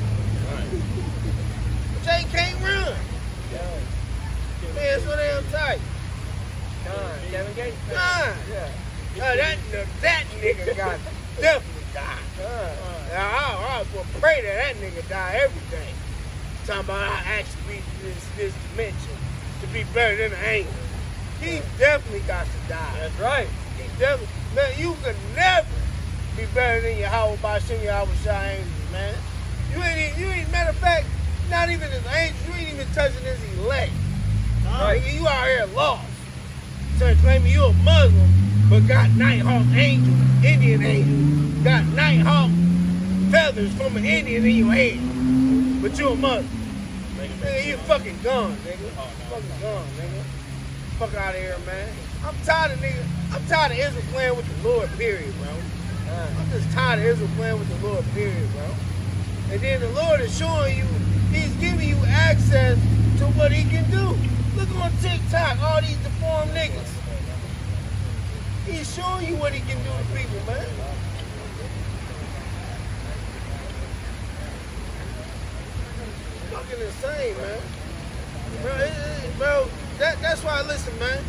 Jake can't run. Pants so damn tight. Kevin Gates. God. Yeah. Uh, that, that nigga got definitely died. Now, I, I was gonna pray that that nigga die every day. Talking about I actually this this dimension to be better than the angel. He definitely got to die. That's right. He definitely man, you could never be better than your Howard Bashim Yahweh Shai angels, man. You ain't even, you ain't matter of fact, not even his angels, you ain't even touching his elect. Right. You out here lost. So claiming you a Muslim, but got Nighthawk angel, Indian angel, got Nighthawk feathers from an Indian in your head. But you a Muslim. Nigga, you fucking gone, nigga. Fucking gone, nigga. Fuck out of here, man. I'm tired of nigga. I'm tired of Israel playing with the Lord, period, bro. I'm just tired of Israel playing with the Lord, period, bro. And then the Lord is showing you, He's giving you access to what He can do. Look on TikTok, all these deformed niggas. He's showing you what He can do to people, man. Fucking insane, man. Bro, it, it- bro that, that's why, listen, man.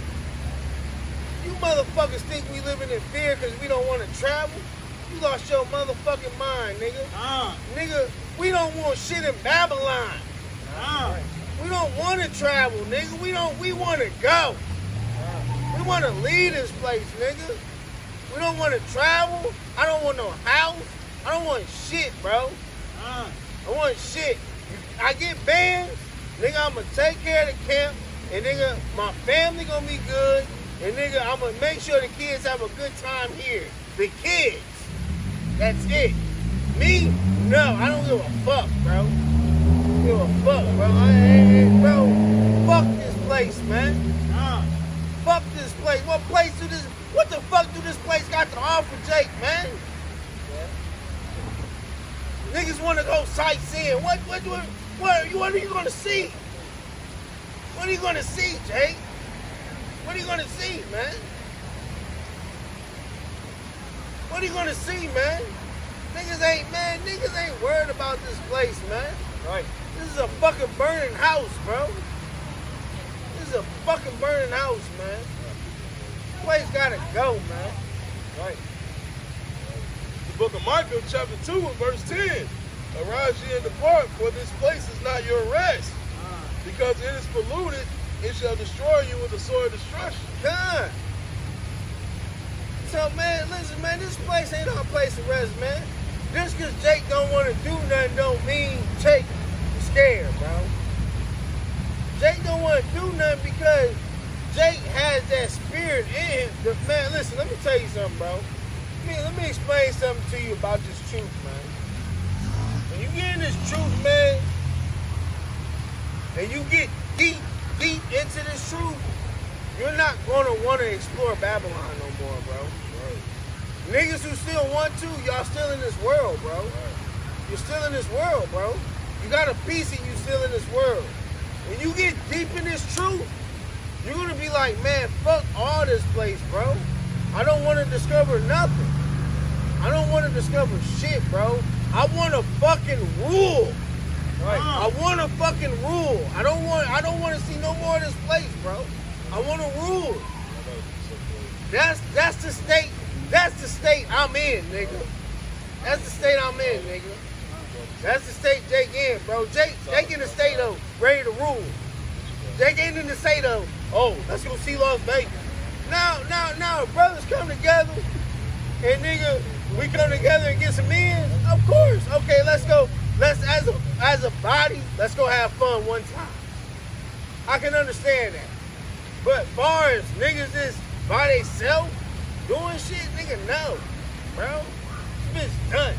You motherfuckers think we living in fear because we don't want to travel? You lost your motherfucking mind, nigga. Ah. Nigga, we don't want shit in Babylon. Ah. We don't want to travel, nigga. We don't. We want to go. We want to leave this place, nigga. We don't want to travel. I don't want no house. I don't want shit, bro. Ah. I want shit. I get banned, nigga. I'ma take care of the camp, and nigga, my family gonna be good, and nigga, I'ma make sure the kids have a good time here. The kids. That's it. Me, no, I don't give a fuck, bro. Give a fuck, bro. I, ain't- bro, fuck this place, man. Ah. Fuck this place. What place do this? What the fuck do this place got to offer, Jake, man? Niggas want to go sightseeing. What, what, what, what, what are you gonna see? What are you gonna see, Jake? What are you gonna see, man? What are you gonna see, man? Niggas ain't, man, niggas ain't worried about this place, man. Right. This is a fucking burning house, bro. This a fucking burning house, man. Place gotta go, man. Right. The book of Micah, chapter 2, and verse 10. Arise ye and depart, for this place is not your rest. Because it is polluted, it shall destroy you with the sword of destruction. God. So man, listen, man, this place ain't our place of rest, man. Just cause Jake don't want to do nothing don't mean Jake is scared, bro. Jake don't want to do nothing because Jake has that spirit in him. The, man, listen, let me tell you something, bro. Let me, let me explain something to you about this truth, man. When you get in this truth, man, and you get deep, deep into this truth, you're not gonna want to explore Babylon no more, bro. Niggas who still want to, y'all still in this world, bro. You're still in this world, bro. You got a piece of you still in this world. When you get deep in this truth, you're gonna be like, man, fuck all this place, bro. I don't want to discover nothing. I don't want to discover shit, bro. I want to fucking rule. Right. I want to fucking rule. I don't want. I don't want to see no more of this place, bro. I want to rule. That's that's the state. That's the state I'm in, nigga. That's the state I'm in, nigga. That's the state Jake in, bro. Jake, Jake in the state of ready to rule. Jake ain't in the state of, oh, let's go see Las Vegas. Now, now, now, brothers come together and nigga, we come together and get some in. Of course. Okay, let's go. Let's as a as a body, let's go have fun one time. I can understand that. But far as niggas is by themselves doing shit, nigga, no, bro. This done.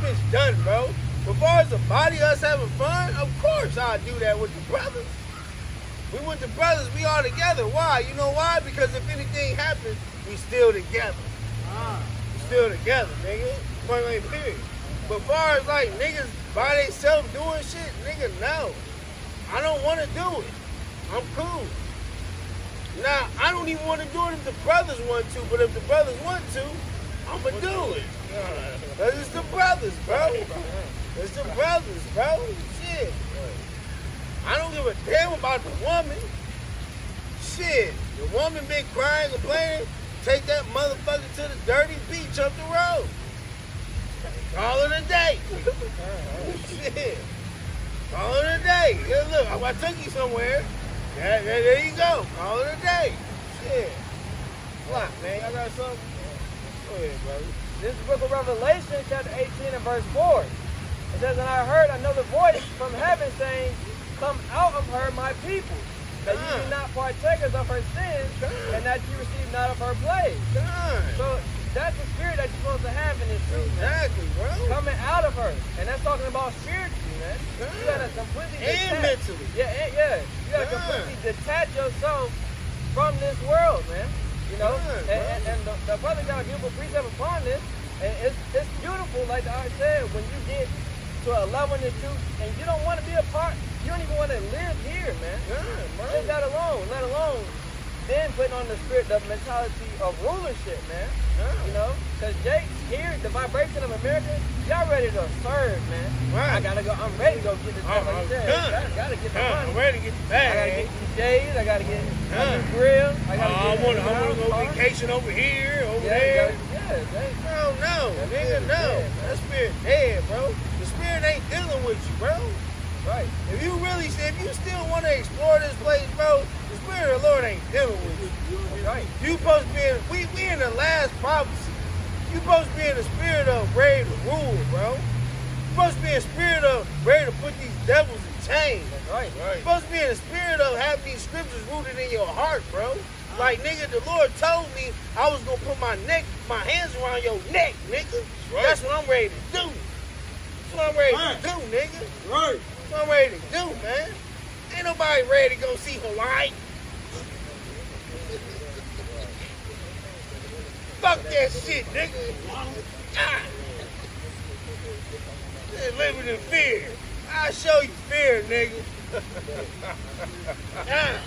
Bitch done, bro. But far as the body, us having fun, of course I'd do that with the brothers. We with the brothers, we all together. Why? You know why? Because if anything happens, we still together. Ah. We still together, nigga. Point blank period. But far as like niggas by themselves doing shit, nigga, no. I don't want to do it. I'm cool. Now, I don't even want to do it if the brothers want to, but if the brothers want to, I'ma do it. Cause it's the brothers, bro. It's the brothers, bro. Shit. I don't give a damn about the woman. Shit. The woman been crying, complaining. Take that motherfucker to the dirty beach up the road. Call it a day. Shit. Call it a day. Yeah, look, I, took you somewhere. Yeah, there, there you go. Call it a day. Shit. What, man? I got something. This is the book of Revelation, chapter 18 and verse 4. It says, And I heard another voice from heaven saying, Come out of her, my people, that you be not partakers of her sins, and that you receive not of her plagues. So that's the spirit that you're supposed to have in this man. Exactly, bro. Coming out of her. And that's talking about spiritually, man. You gotta completely And mentally. Yeah, and, yeah. You gotta Yeah. completely detach yourself from this world, man. You know? Yeah, and, and, and the, the brother got a beautiful precept upon this. And it's, it's beautiful, like I said, when you get to a level in the truth and you don't want to be a part, you don't even want to live here, man. Yeah, bro. Leave that alone, let alone then putting on the spirit, the mentality of rulership, man. You know, because Jake here, the vibration of America, y'all ready to serve, man. Right. I gotta go. I'm ready to go get this. I'm- like you said, done. Gotta, get the money. I'm ready to get the I gotta get these J's. I gotta get Huh. grill. I Uh, gotta I get want to a I want to go car. vacation over here, over Yeah, there. gotta- yeah. No, no, That nigga, no. dead, that spirit dead, bro. The spirit ain't dealing with you, bro. Right. If you really, if you still want to explore this place, bro, the spirit of the Lord ain't dealing with you. Right. You supposed to be in, we, we in the last prophecy. You supposed to be in the spirit of ready to rule, bro. You supposed to be in the spirit of ready to put these devils in chains. That's right. You Right. supposed to be in the spirit of having these scriptures rooted in your heart, bro. Like nigga, the Lord told me I was gonna put my neck, my hands around your neck, nigga. right. That's what I'm ready to do. That's what I'm ready Right. to do, nigga. Right. That's what I'm ready to do, man. Ain't nobody ready to go see Hawaii. Fuck that shit, nigga. Ah. They're living in fear. I'll show you fear, nigga. ah.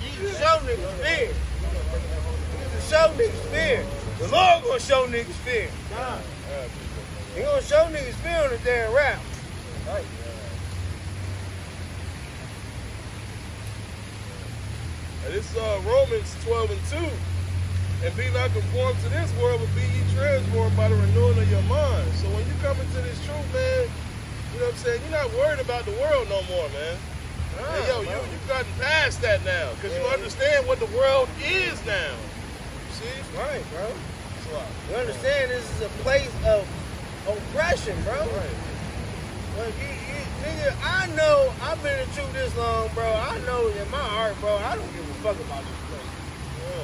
You show niggas fear. You show niggas fear. The Lord gonna show niggas fear. He gonna show niggas fear on the damn rap. And it's uh, Romans 12 and 2. And be not conformed to this world, but be ye transformed by the renewing of your mind. So when you come into this truth, man, you know what I'm saying? You're not worried about the world no more, man. Hey, yo, you, you've gotten past that now. Because you understand what the world is now. You see? Right, bro. You understand this is a place of oppression, bro. Right. Like, you, you, nigga, I know I've been in truth this long, bro. I know in my heart, bro, I don't give a fuck about this place.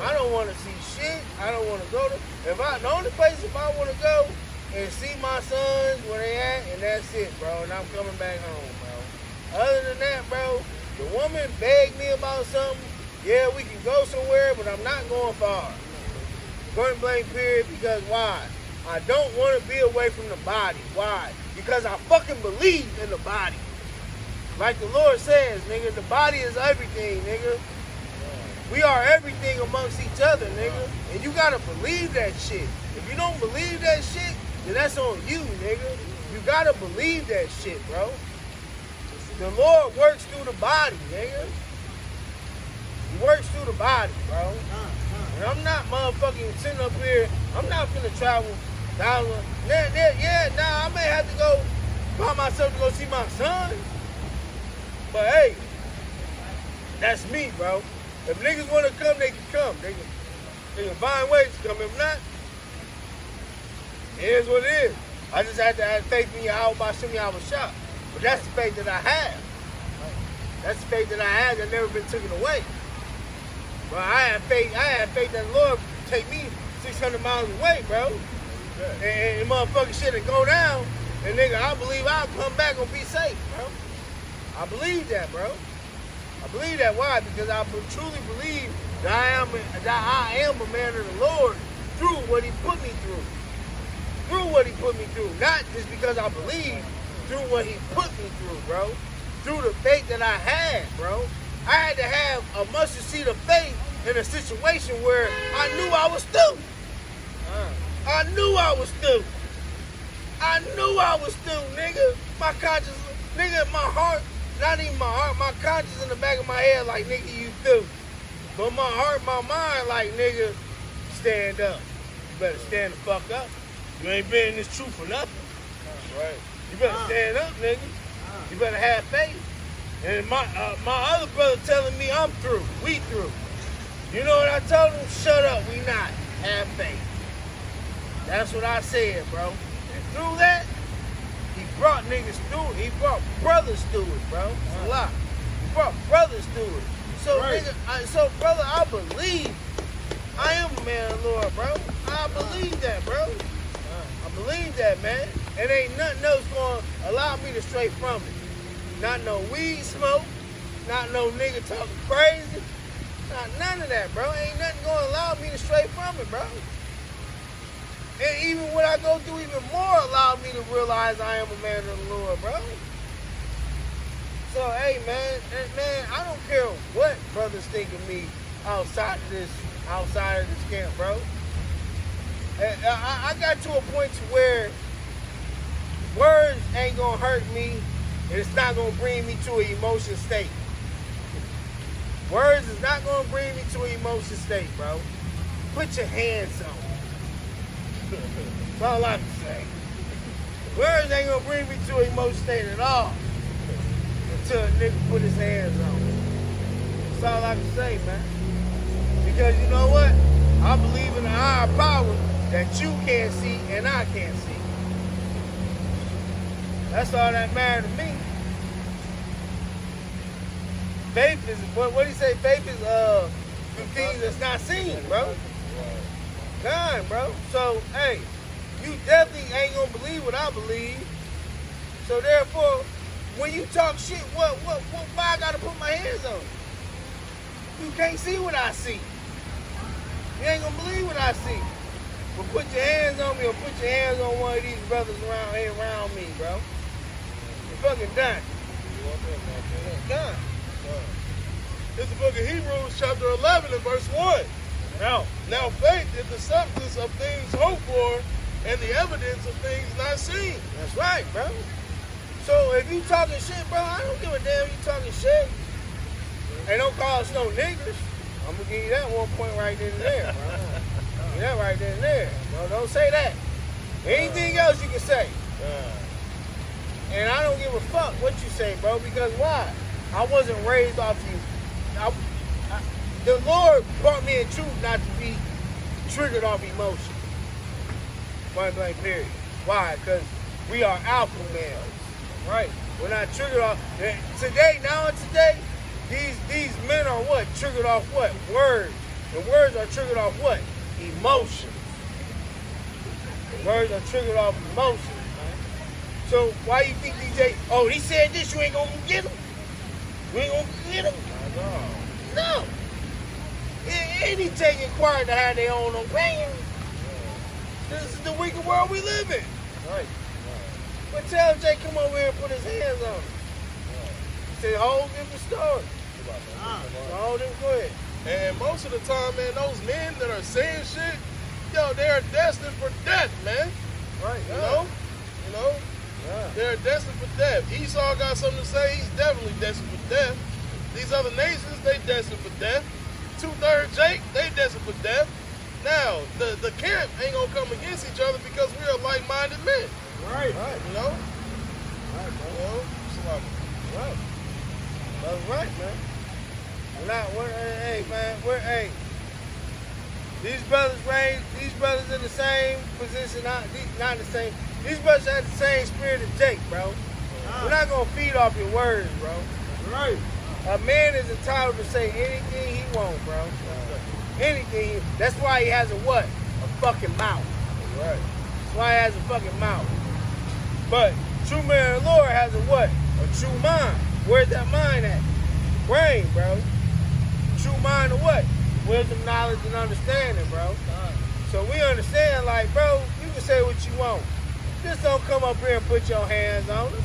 I don't want to see shit. I don't want to go to. If I the only place if I want to go and see my sons where they at, and that's it, bro. And I'm coming back home, bro. Other than that, bro, the woman begged me about something. Yeah, we can go somewhere, but I'm not going far. Point blank period. Because why? I don't want to be away from the body. Why? Because I fucking believe in the body. Like the Lord says, nigga, the body is everything, nigga. We are everything amongst each other, nigga. And you gotta believe that shit. If you don't believe that shit, then that's on you, nigga. You gotta believe that shit, bro. The Lord works through the body, nigga. He works through the body, bro. And I'm not motherfucking sitting up here. I'm not finna travel down. Yeah, yeah, yeah, nah, I may have to go by myself to go see my son. But hey, that's me, bro. If niggas wanna come, they can come. They can, they can find ways to come. If not, it is what it is. I just had to have faith in Yahweh by I was shot. But that's the faith that I have. That's the faith that I have that never been taken away. But I have faith, I have faith that the Lord take me 600 miles away, bro. And, and, motherfucking shit and go down. And nigga, I believe I'll come back and be safe, bro. I believe that, bro. Believe that. Why? Because I truly believe that I am that I am a man of the Lord through what He put me through. Through what He put me through, not just because I believe through what He put me through, bro. Through the faith that I had, bro. I had to have a mustard seed of faith in a situation where I knew I was through. I knew I was through. I knew I was through, nigga. My conscience, nigga, my heart, not even my heart, my conscience in the back of my head, like, nigga, you through. But my heart, my mind, like, nigga, stand up. You better stand the fuck up. You ain't been in this truth for nothing. Right. You better stand up, nigga. You better have faith. And my uh, my other brother telling me I'm through. We through. You know what I told him? Shut up. We not. Have faith. That's what I said, bro. And through that, he brought niggas through it. He brought brothers through it, bro. It's a lot. He brought brothers through it. So, Right. nigga, I, so brother, I believe I am a man of the Lord, bro. I believe that, bro. I believe that, man. It ain't nothing else going to allow me to stray from it. Not no weed smoke, not no nigga talking crazy, not none of that, bro. Ain't nothing going to allow me to stray from it, bro. And even when I go through even more, allow me to realize I am a man of the Lord, bro. So, hey, man, man, I don't care what brothers think of me outside of this, outside of this camp, bro. And uh, I, I got to a point to where words ain't gonna hurt me, and it's not gonna bring me to an emotion state. Words is not gonna bring me to an emotion state, bro. Put your hands on. That's all I can say. Words ain't gonna bring me to emotion state at all until a nigga put his hands on. it. That's all I can say, man. Because you know what? I believe in a higher power that you can't see and I can't see. That's all that matters to me. Faith is what what do you say? Faith is uh the things that's not seen, bro. God, bro. So hey, you definitely ain't gonna believe what I believe. So therefore, when you talk shit, what what what why I gotta put my hands on? you? You can't see what I see. You ain't gonna believe what I see. But put your hands on me or put your hands on one of these brothers around here around me, bro. You're fucking done. You're done. It's the book of Hebrews, chapter 11, and verse 1. No. Now faith is the substance of things hoped for and the evidence of things not seen. That's right, bro. So if you talking shit, bro, I don't give a damn you talking shit. And don't call us no niggas. I'm gonna give you that one point right then and there, bro. Give that right then and there. Bro, don't say that. Anything uh. else you can say. Uh. And I don't give a fuck what you say, bro, because why? I wasn't raised off you. I, the Lord brought me in truth not to be triggered off emotion. Point blank period. Why? Because we are alpha males. Right. We're not triggered off today, now and today, these these men are what? Triggered off what? Words. And words are triggered off what? Emotion. Words are triggered off emotion. So why you think DJ, oh, he said this, you ain't gonna get him? You ain't gonna get him? No. Any taking quiet to have their own opinion. This is the wicked world we live in. Right. But tell Jay come over here and put his hands on him. Say a whole different story. A ah. whole different, go ahead. And most of the time, man, those men that are saying shit, yo, they're destined for death, man. Right, You know? You know? Yeah. They're destined for death. Esau got something to say, he's definitely destined for death. These other nations, they destined for death. Two-third Jake, they destined for death. Now, the, the camp ain't gonna come against each other because we are like-minded men. Right. Right. You know? Right, You bro. know? So, Right. That's right, man. We're not, we're, hey, man, we're, hey. These brothers range, these brothers in the same position, not, not the same. These brothers have the same spirit as Jake, bro. Uh-huh. We're not gonna feed off your words, bro. Right. A man is entitled to say anything he wants, bro. Anything. That's why he has a what? A fucking mouth. right. That's why he has a fucking mouth. But true man of the Lord has a what? A true mind. Where's that mind at? Brain, bro. True mind of what? Wisdom, knowledge, and understanding, bro. So we understand, like, bro, you can say what you want. Just don't come up here and put your hands on us.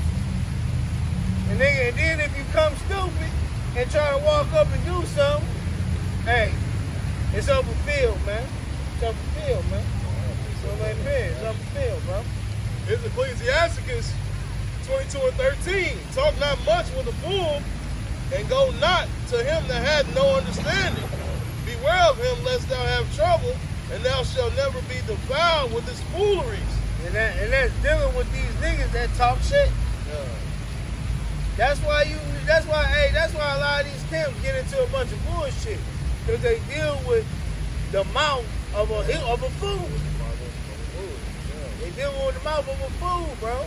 And then, and then if you come stupid and try to walk up and do something, hey, it's open field, man. It's open field, man. So like man, it's open field, bro. It's Ecclesiasticus 22 and 13. Talk not much with a fool, and go not to him that hath no understanding. Beware of him, lest thou have trouble, and thou shalt never be defiled with his fooleries. And that and that's dealing with these niggas that talk shit. That's why you. That's why. Hey, that's why a lot of these camps get into a bunch of bullshit because they deal with the mouth of a of a fool. They deal with the mouth of a fool, bro.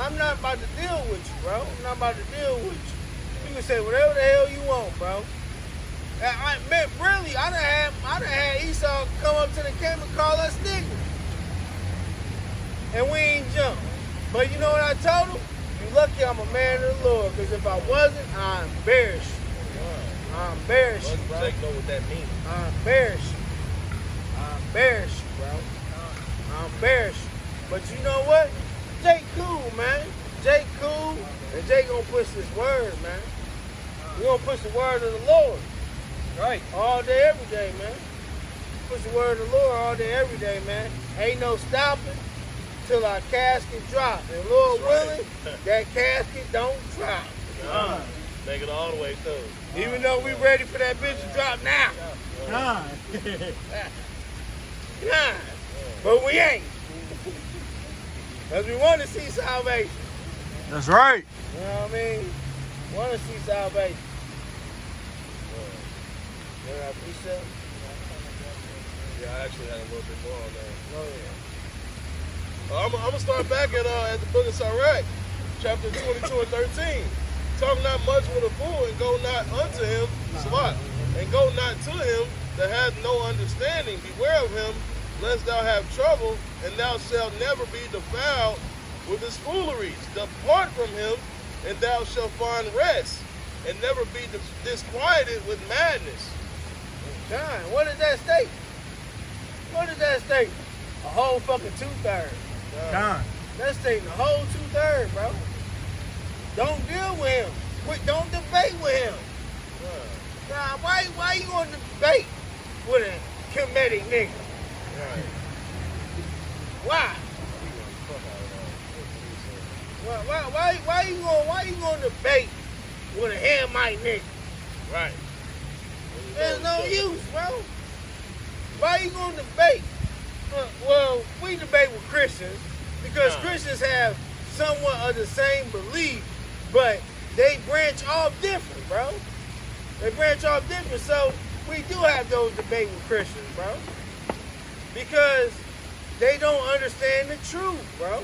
I'm not about to deal with you, bro. I'm not about to deal with you. You can say whatever the hell you want, bro. I, I man, really, I done had I done had Esau come up to the camp and call us niggas. And we ain't jump. But you know what I told him? Lucky I'm a man of the Lord, because if I wasn't, I embarrass you. I embarrass you, bro. know what that means. I embarrass you. I embarrass you, bro. I embarrass you. But you know what? Jay cool, man. Jay cool, and Jay gonna push this word, man. We gonna push the word of the Lord. Right. All day, every day, man. Push the word of the Lord all day, every day, man. Ain't no stopping till our casket drop. And Lord That's right. willing, that casket don't drop. Nah, make it all the way through. Even though we ready for that bitch to drop now. Nah. Nah. But we ain't. Because we want to see salvation. That's right. You know what I mean? Want to see salvation. Yeah, I appreciate it. Yeah, I actually had a little bit more on that. Oh yeah. I'm, I'm gonna start back at uh, at the book of Sirach, chapter 22 and 13. Talk not much with a fool, and go not unto him, Salat, and go not to him that hath no understanding. Beware of him, lest thou have trouble, and thou shalt never be defiled with his fooleries. Depart from him, and thou shalt find rest, and never be disquieted with madness. John, what does that state? What does that state? A whole fucking two thirds. Con. That's stating the whole two thirds, bro. Don't deal with him. Quit, don't debate with him. Nah, why why you gonna debate with a committee nigga? Right. Why? Why, why, why, why you gonna why you gonna debate with a Hamite nigga? Right. There's no use, bro. Why you gonna debate? Well, we debate with Christians because. Christians have somewhat of the same belief, but they branch off different, bro. They branch off different, so we do have those debates with Christians, bro. Because they don't understand the truth, bro.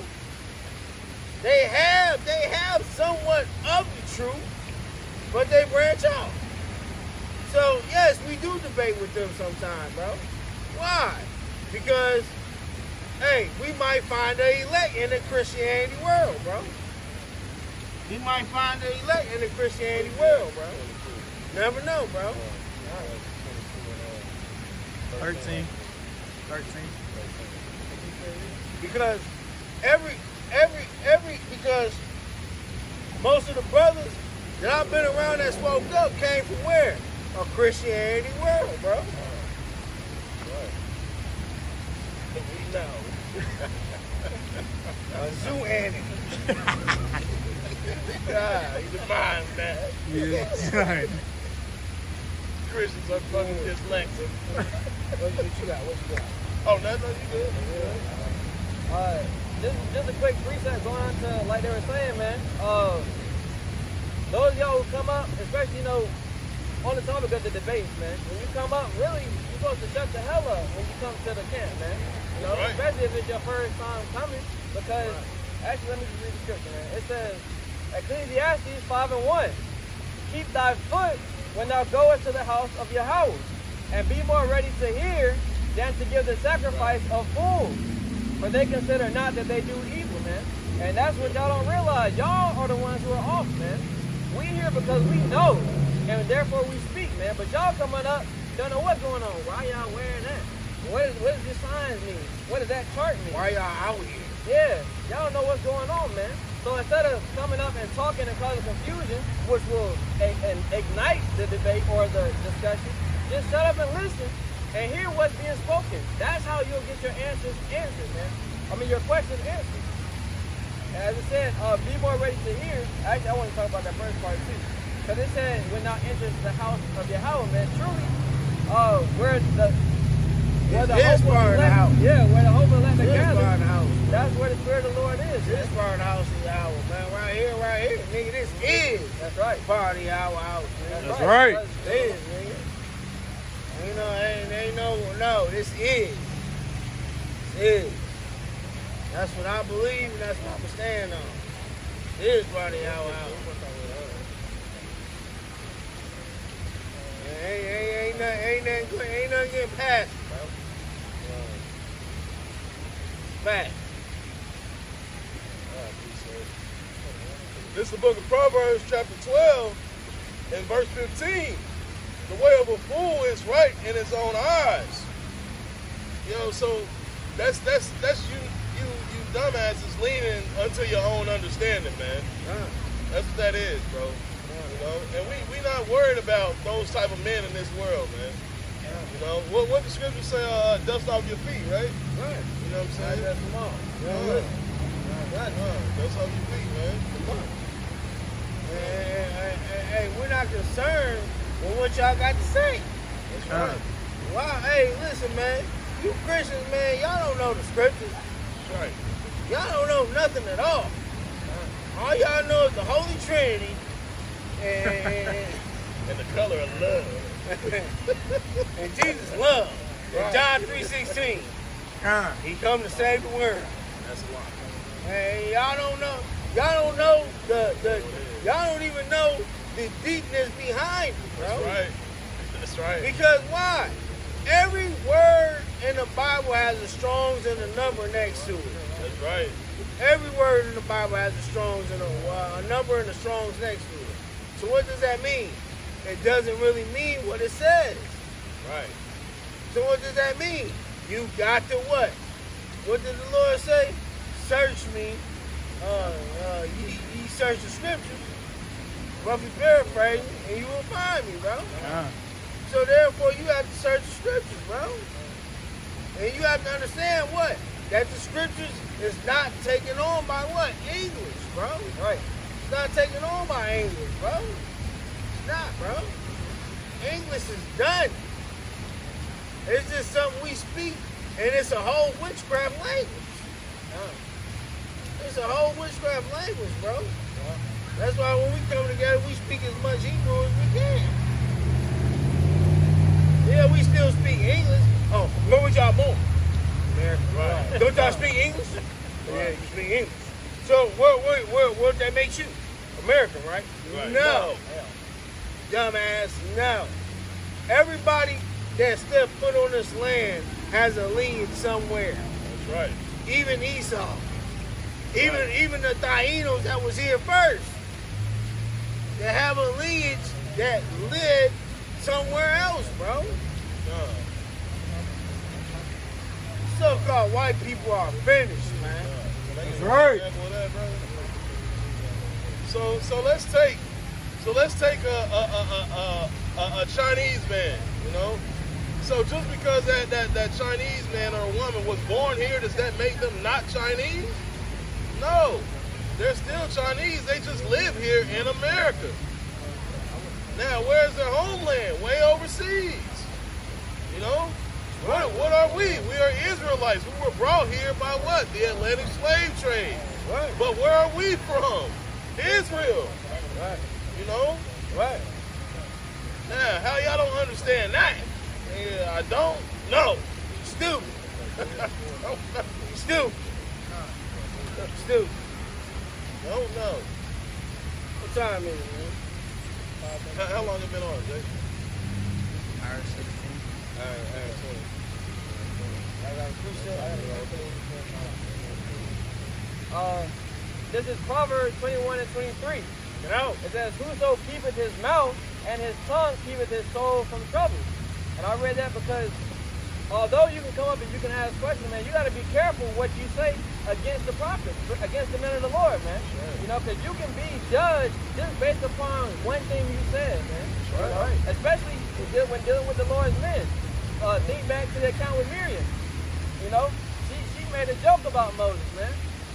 They have they have somewhat of the truth, but they branch off. So yes, we do debate with them sometimes, bro. Why? Because, hey, we might find the elect in the Christianity world, bro. We might find the elect in the Christianity world, bro. Never know, bro. 13. 13. Because every, every, every, because most of the brothers that I've been around that spoke up came from where? A Christianity world, bro. Know. A zoo animal. ah, you define that. Yeah. Christians are fucking dyslexic. What, you got? What you got? Oh, no, no, you good. Uh, just, just a quick preset going on to like they were saying, man. Uh, those y'all who come up, especially you know, on the topic of the debates, man. When you come up, really, you're supposed to shut the hell up when you come to the camp, man. You know, Right. especially if it's your first time coming, because actually, let me just read the scripture, man. It says, Ecclesiastes five and one. Keep thy foot when thou goest to the house of your house, and be more ready to hear than to give the sacrifice of fools. For they consider not that they do evil, man. And that's what y'all don't realize. Y'all are the ones who are off, man. We here because we know, and therefore we speak, man. But y'all coming up, don't know what's going on. Why y'all wearing? What, is, what does this signs mean? What does that chart mean? Why y'all out here? Yeah, y'all don't know what's going on, man. So instead of coming up and talking and causing confusion, which will a- and ignite the debate or the discussion, just shut up and listen and hear what's being spoken. That's how you'll get your answers answered, man. I mean, your questions answered. As I said, uh, be more ready to hear. Actually, I want to talk about that first part too. Because it said, when thou enters the house of Yahweh, man, truly, uh, where the where the This hope of part of the elect- house. Yeah, where the hope of elect are This gathered. part the house. That's where the Spirit of the Lord is. This part of the house is ours, man. Right here, right here, nigga. This is That's right. part of our house, That's. That's right. That's- This, nigga. Ain't no, ain't, ain't no, no. This is. This is. That's what I believe, and that's what I'm stand on. This is part of our house. Ain't, ain't, ain't, nothing, ain't, nothing, ain't nothing getting past bro. Fact. This is the book of Proverbs, chapter 12, and verse 15. The way of a fool is right in his own eyes. You know, so that's that's that's you you you dumbasses leaning unto your own understanding, man. That's what that is, bro. You know, and we we not worried about those type of men in this world, man. Know, what what the scripture say? Uh, dust off your feet, right? right. You know what I'm saying? That's. You know, Yeah. listen. Right. Uh, dust off your feet, man. Hey, hey, hey, hey, we're not concerned with what y'all got to say. That's right. Wow, hey, listen, man. You Christians, man, y'all don't know the scriptures. That's right. Y'all don't know nothing at all. All y'all know is the Holy Trinity and, And the color of love. and Jesus love. In John 3.16, Con. he come to save the world. That's a lot. Hey, y'all don't know. Y'all don't know the the. Y'all don't even know the deepness behind it, bro. That's right. That's right. Because why? Every word in the Bible has a Strong's and a number next to it. That's right. Every word in the Bible has a Strong's and a, uh, a number and a Strong's next to it. So what does that mean? It doesn't really mean what it says. Right. So what does that mean? You got to what? What did the Lord say? Search me. Uh, uh, ye, ye search the scriptures. Roughly paraphrasing, and you will find me, bro. Con. So therefore, you have to search the scriptures, bro. And you have to understand what? That the scriptures is not taken on by what? English, bro. Right. It's not taken on by English, bro. Not, bro. English is done. It's just something we speak, and it's a whole witchcraft language. It's a whole witchcraft language, bro. That's why when we come together, we speak as much Hebrew as we can. Yeah, we still speak English. Oh, where would y'all born? America. Right. Don't y'all speak English? Yeah, you speak English. So what, where, where, what that make you? American, right? Right. No. Dumbass, no. Everybody that stepped foot on this land has a lineage somewhere. That's right. Even Esau. Even Right. even the Tainos that was here first. They have a lineage that lived somewhere else, bro. So-called white people are finished, man. That's right. So so let's take so let's take a a, a, a, a, a Chinese man, you know. So just because that, that, that Chinese man or woman was born here, does that make them not Chinese? No. They're still Chinese. They just live here in America. Now, where's their homeland? Way overseas. You know? What, what are we? We are Israelites. We were brought here by what? The Atlantic slave trade. Right, But where are we from? Israel. right, You know? right. Now, how y'all don't understand that? Yeah, I don't know. Stupid. Stupid. Stupid. Don't know. What time is it, man? How, how long it been on, Jay? Hour 16. All right, all right, 20. I got a preset. Uh, this is Proverbs 21 and 23. You know? It says, Whoso keepeth his mouth and his tongue keepeth his soul from trouble. And I read that because although you can come up and you can ask questions, man, you got to be careful what you say against the prophets, against the men of the Lord, man. You know, because you can be judged just based upon one thing you said, man. You know? Especially when dealing with the Lord's men. Uh, think back to the account with Miriam. You know, she, she made a joke about Moses, man.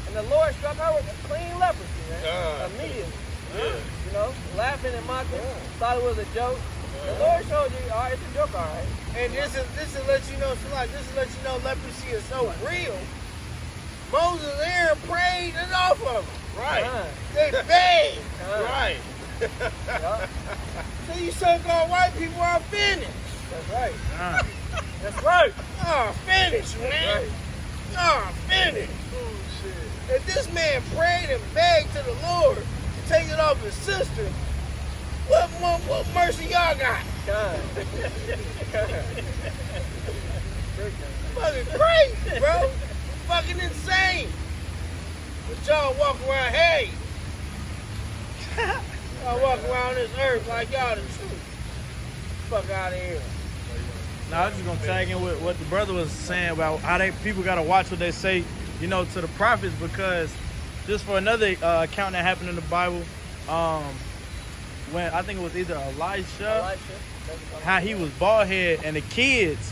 And the Lord struck her with clean leprosy, man. Immediately Yeah. you know, laughing and mocking, thought it was a joke. The Lord showed you, all right, it's a joke, all right. And this is this is let you know, so like this is let you know leprosy is so real. Moses and Aaron prayed it off of them. Right. Uh, They begged. uh, Right. yeah, So you so-called white people are finished. that's right. Con. That's right. Oh, finished, man. right. Oh, finished. Oh, shit. If this man prayed and begged to the Lord take it off his sister, what, what, what mercy y'all got? God. Fucking crazy, bro. Fucking insane. But y'all walk around, hey. y'all walk around this earth like y'all the truth. Fuck out of here. Now, I was just gonna tag in with what the brother was saying about how they people gotta watch what they say, you know, to the prophets because just for another uh, account that happened in the Bible, um, when I think it was either Elisha, Elisha. how he was bald head and the kids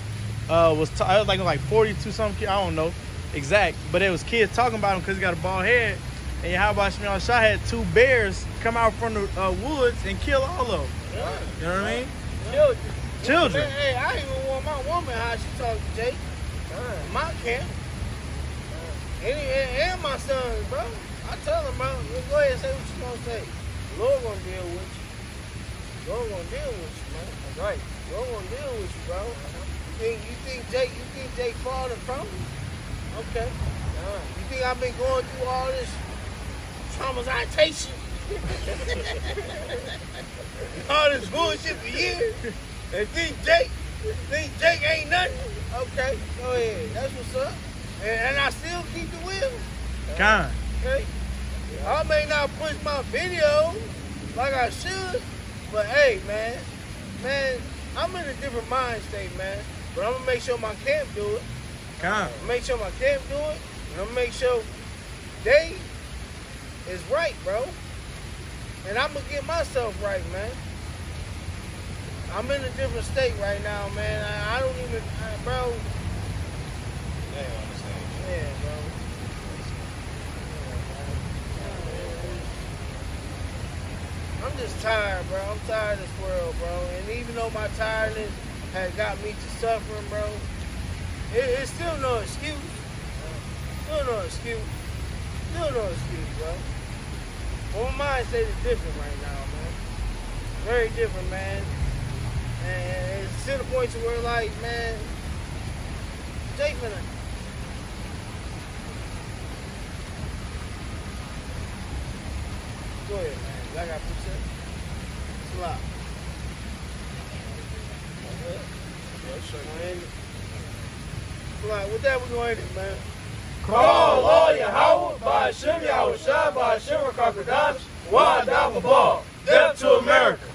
uh, was t- I was like like 42 something kid, I don't know exact, but it was kids talking about him because he got a bald head. And how about Shmuel Shah had two bears come out from the uh, woods and kill all of them. You know what I mean? Children. Children. Man, hey, I even want my woman how she talk to Jake. My camp. And, and, and my sons, bro. I tell them, bro, go ahead and say what you gonna say. The Lord gonna deal with you. Lord gonna deal with you, man. That's right. Lord gonna deal with you, bro. think you think Jake you think Jake falling from me? Okay. You think I've been going through all this traumatization? all this bullshit for years? And think Jake think Jake ain't nothing? Okay, go ahead. That's what's up. And, and I still keep the wheel. Con. Okay. I may not push my video like I should, but hey, man, man, I'm in a different mind state, man. But I'm gonna make sure my camp do it. Con. Make sure my camp do it. And I'm gonna make sure they is right, bro. And I'm gonna get myself right, man. I'm in a different state right now, man. I, I don't even, I, bro. Yeah, bro. I'm just tired, bro. I'm tired of this world, bro. And even though my tiredness has got me to suffering, bro, it, it's still no excuse. Still no excuse. Still no excuse, bro. But my mindset is different right now, man. Very different, man. And it's to the point to where, like, man, Jay finna. Go ahead, man. Y'all got lot. Man, Like, with that, we're going to end man. Call all Yahweh, by Hashem Yahweh Shai, by Hashem Rakakadash, Wa'ad Ball. Death to America.